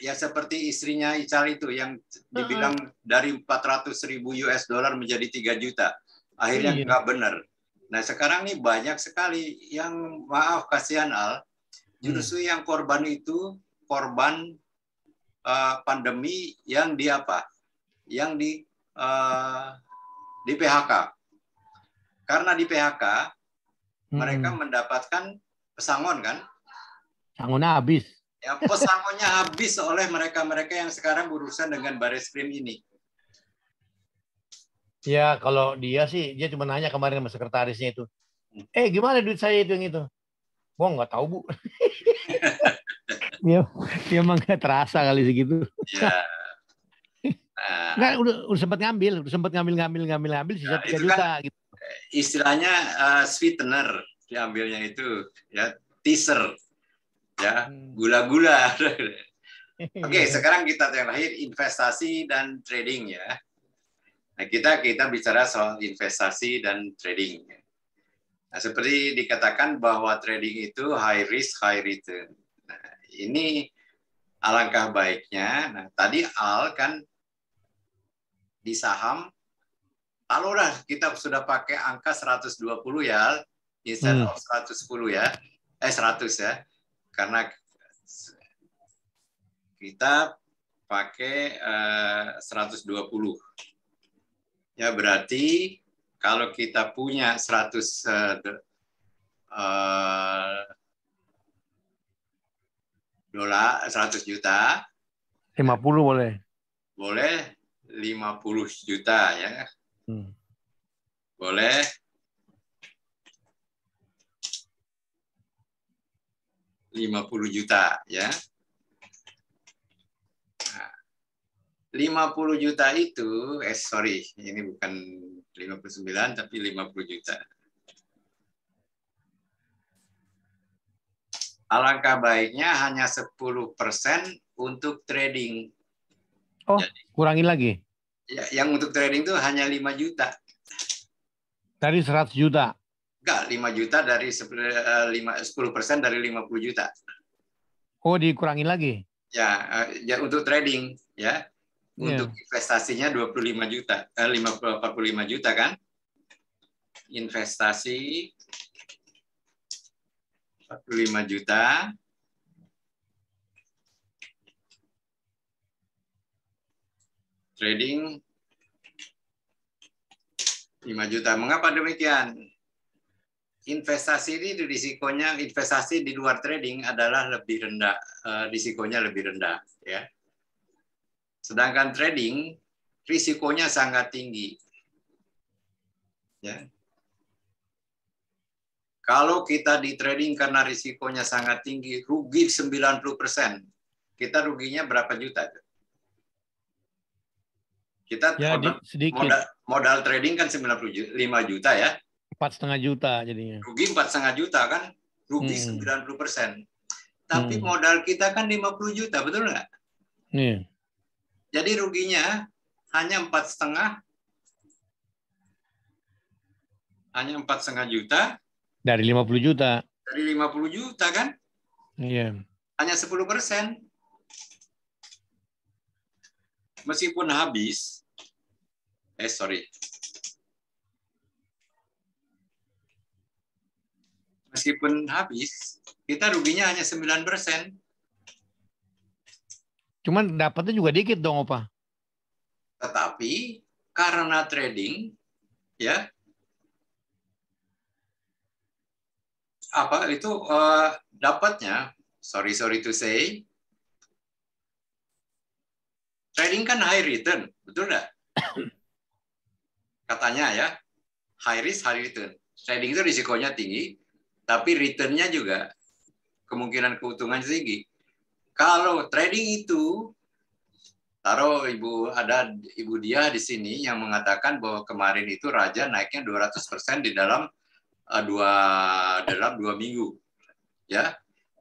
Ya seperti istrinya Ical itu yang dibilang dari 400 ribu US dollar menjadi 3 juta. Akhirnya Iya. nggak benar. Nah sekarang nih banyak sekali yang maaf kasihan Al, justru yang korban itu korban eh, pandemi yang di apa? Yang di eh, di PHK. Karena di PHK mereka Hmm. mendapatkan pesangon kan? Sangunnya habis. Ya, pesangonnya habis oleh mereka-mereka yang sekarang berurusan dengan baris krim ini. Ya kalau dia sih dia cuma nanya kemarin sama sekretarisnya itu. Eh gimana duit saya itu yang itu? Wah nggak tahu bu. dia dia emang nggak terasa kali segitu. Ya. Nah, udah udah sempat ngambil, udah sempat ngambil ngambil ngambil ngambil sisa Ya, tiga itu juta gitu. istilahnya eh, sweetener diambilnya itu ya teaser ya Hmm. gula-gula. Oke, Iya. sekarang kita terakhir investasi dan trading ya. Nah, kita kita bicara soal investasi dan trading. Nah, seperti dikatakan bahwa trading itu high risk high return. Nah, ini alangkah baiknya. Nah, tadi Al kan di saham taruhlah kita sudah pakai angka 120 ya instead Hmm. of 110 ya. Eh 100 ya. Karena kita pakai eh, 120. Ya berarti kalau kita punya 100 eh, de- eh, dolar 100 juta 50 boleh. boleh 50 juta ya. Hmm. Boleh lima puluh juta ya. Nah, 50 juta itu, eh sorry, ini bukan 59 tapi 50 juta. Alangkah baiknya hanya 10% untuk trading. Kurangin lagi Ya, yang untuk trading itu hanya 5 juta. dari 100 juta. Enggak, 5 juta dari 10 persen dari 50 juta. Oh dikurangin lagi. Ya, eh, ya untuk trading ya. Untuk investasinya 25 juta, eh, 50 45 juta kan? Investasi 45 juta. Trading 5 juta. Mengapa demikian? Investasi ini risikonya investasi di luar trading adalah lebih rendah, eh, risikonya lebih rendah, ya. Sedangkan trading risikonya sangat tinggi. Ya. Kalau kita di trading karena risikonya sangat tinggi, rugi 90%. Kita ruginya berapa juta? Kita Ya modal, sedikit. modal, modal trading kan 95 juta ya. Empat setengah juta jadinya. rugi empat setengah juta kan rugi Hmm. 90 persen tapi Hmm. modal kita kan 50 juta betul nggak Nih. Jadi ruginya hanya empat setengah. Hanya empat setengah juta. Dari 50 juta. dari 50 juta kan? Iya. hanya 10 persen. Meskipun habis eh sorry. Meskipun habis kita ruginya hanya 9 persen Cuman dapatnya juga dikit dong, Opa. Tetapi karena trading, ya, apa itu uh, dapatnya, sorry sorry to say, trading kan high return, betul nggak? Katanya ya, high risk, high return. Trading itu risikonya tinggi, tapi returnnya juga kemungkinan keuntungan tinggi. Kalau trading itu taruh ibu ada ibu dia di sini yang mengatakan bahwa kemarin itu raja naiknya 200% di dalam uh, dua dalam dua minggu. Ya.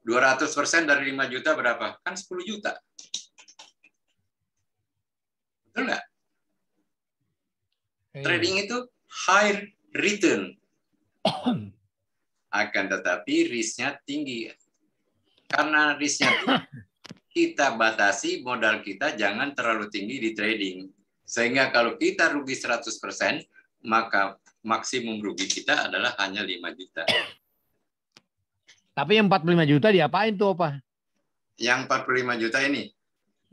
200% dari 5 juta berapa? Kan 10 juta. Betul nggak? Trading itu high return. Akan tetapi risknya tinggi. Karena risknya tinggi, kita batasi modal kita jangan terlalu tinggi di trading. Sehingga kalau kita rugi 100%, maka maksimum rugi kita adalah hanya 5 juta. Tapi yang 45 juta diapain tuh, Opa? Yang 45 juta ini,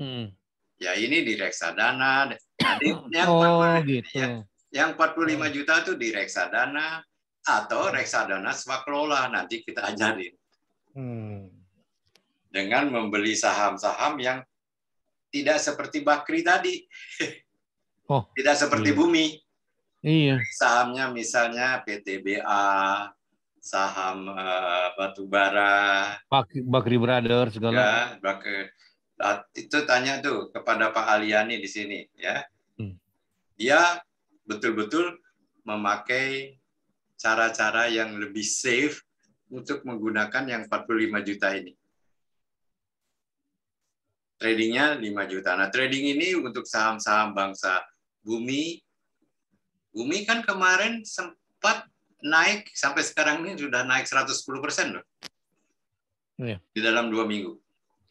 Hmm. ya ini di reksadana. Nanti yang Oh, 45 gitu. ya, yang 45 juta itu di reksadana atau reksadana swakelola nanti kita ajarin Hmm. Dengan membeli saham-saham yang tidak seperti Bakri tadi. Oh, tidak seperti iya. bumi. Iya. Sahamnya misalnya PTBA, saham eh, batubara, Bakri, Bakri Brothers segala. ya, Bakri. Nah, itu tanya tuh kepada Pak Aliani di sini, ya. Hmm. Dia betul-betul memakai cara-cara yang lebih safe untuk menggunakan yang 45 juta ini. Tradingnya 5 juta. Nah, trading ini untuk saham-saham bangsa bumi. Bumi kan kemarin sempat naik sampai sekarang ini sudah naik 110 persen loh. Iya. Di dalam dua minggu.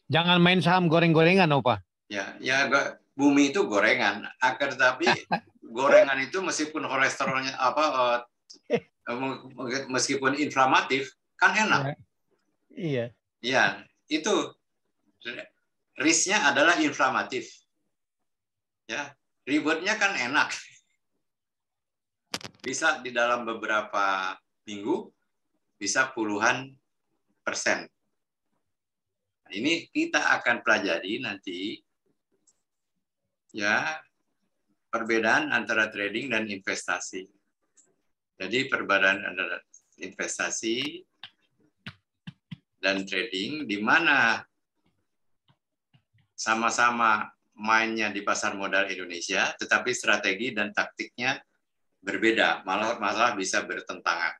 Jangan main saham goreng-gorengan, Opa. Ya, ya bumi itu gorengan. Akan tetapi gorengan itu meskipun kolesterolnya apa eh, meskipun inflamatif kan enak. Iya. Ya, itu risknya adalah inflamatif. Ya, rewardnya kan enak. Bisa di dalam beberapa minggu bisa puluhan persen. Nah, ini kita akan pelajari nanti ya perbedaan antara trading dan investasi. Jadi perbedaan antara investasi dan trading di mana sama-sama mainnya di pasar modal Indonesia, tetapi strategi dan taktiknya berbeda, malah malah bisa bertentangan.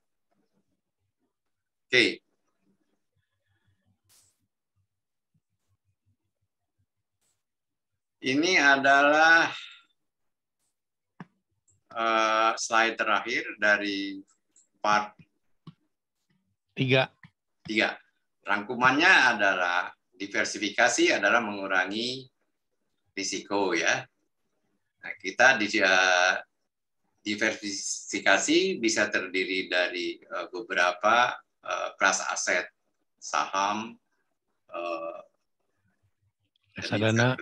Oke. Ini adalah uh, slide terakhir dari part Tiga. tiga. Rangkumannya adalah diversifikasi adalah mengurangi risiko ya. Nah, kita di uh, diversifikasi bisa terdiri dari uh, beberapa uh, kelas aset, saham, uh, Reksadana.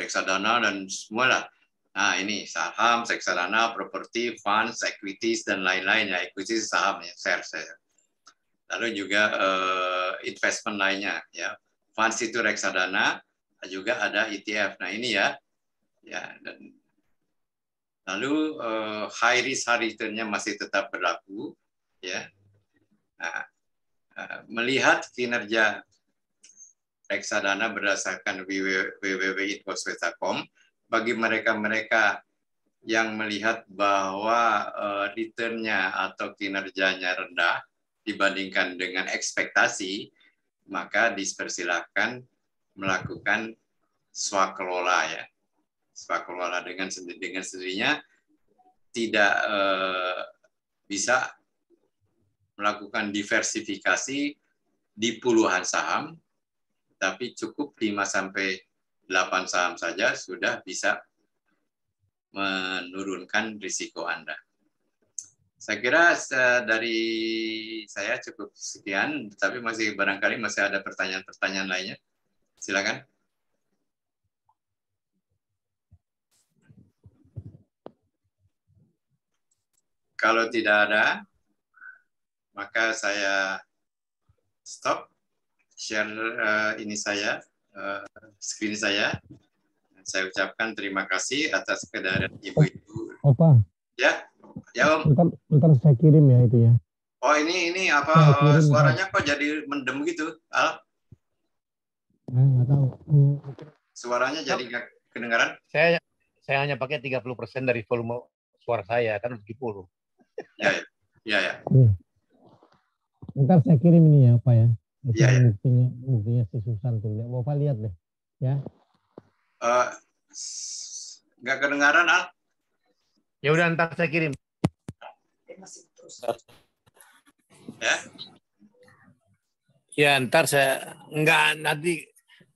reksadana dan semua lah. Nah ini saham, reksadana, properti, funds, equities dan lain-lain ya. Equities saham ya, shares ya. Lalu juga uh, investment lainnya ya. Funds itu reksadana, juga ada ETF. Nah ini ya, ya dan lalu uh, high risk high return-nya masih tetap berlaku ya. Nah, uh, melihat kinerja reksadana berdasarkan www.infosweta.com bagi mereka-mereka yang melihat bahwa uh, return-nya atau kinerjanya rendah dibandingkan dengan ekspektasi, maka dipersilahkan melakukan swakelola ya. Swakelola dengan sendiri dengan sendirinya tidak uh, bisa melakukan diversifikasi di puluhan saham, tapi cukup 5 sampai 8 saham saja sudah bisa menurunkan risiko Anda. Saya kira dari saya cukup sekian, tapi masih barangkali masih ada pertanyaan-pertanyaan lainnya. Silakan. Kalau tidak ada, maka saya stop share eh, ini saya, eh, screen saya. Saya ucapkan terima kasih atas kehadiran ibu-ibu. Ya ya Om. ntar, ntar saya kirim ya itu ya. Oh ini ini apa Ya, eh, kirim, suaranya kok jadi mendem gitu? Al, Nah, nggak tahu. Suaranya jadi nggak kedengaran? Saya saya hanya pakai 30% dari volume suara saya kan 70. Ya, ya, ya. ya. Ntar saya kirim ini ya, Pak ya. Iya, iya. Buktinya, buktinya si Susan tuh. Lihat, Bapak lihat deh. Ya. Eh, nggak kedengaran Al? Ya udah ntar saya kirim. Ya, Ya ntar saya nggak nanti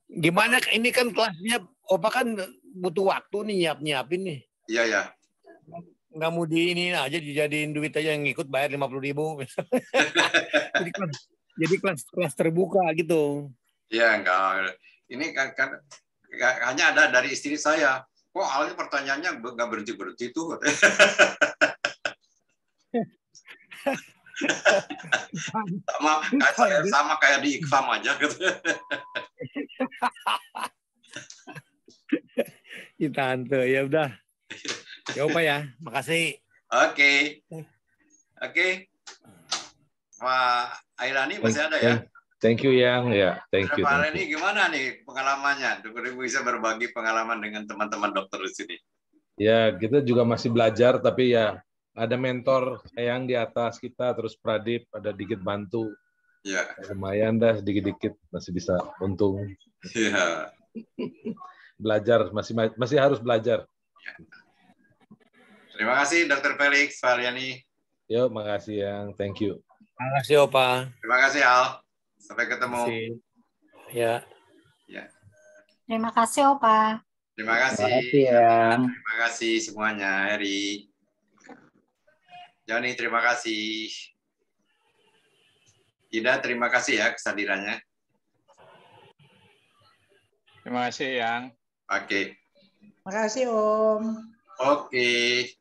gimana ini kan kelasnya Opa kan butuh waktu nih nyiap nyiapin nih. iya ya. Nggak mau di ini aja dijadiin duit aja yang ikut bayar lima puluh ribu. jadi kelas jadi kelas kelas terbuka gitu. Iya enggak. Ini kan, kan nggak- hanya ada dari istri saya. Kok Al ini pertanyaannya nggak berhenti berhenti tuh? sama kayak sama kayak di Ikfam aja gitu. Kita tante ya udah. Ya Opa ya, makasih. Oke. Oke. Pak Airani masih ada ya? Thank you yang ya, thank you. Pak you. gimana nih pengalamannya? Dokter Ibu bisa berbagi pengalaman dengan teman-teman dokter di sini. Ya kita juga masih belajar tapi ya ada mentor yang di atas kita terus Pradip ada dikit bantu Ya, lumayan dah sedikit-dikit masih bisa untung ya. belajar masih masih harus belajar. Terima kasih Dokter Felix, Pak Aryani. Yo makasih yang thank you. Makasih Opa. Terima kasih Al. Sampai ketemu. Ya. Terima kasih, Opa. Terima kasih. yang. Terima kasih semuanya, Eri. Joni, terima kasih. Ida, terima kasih ya kesadirannya. Terima kasih yang. Oke. Makasih Om. Oke.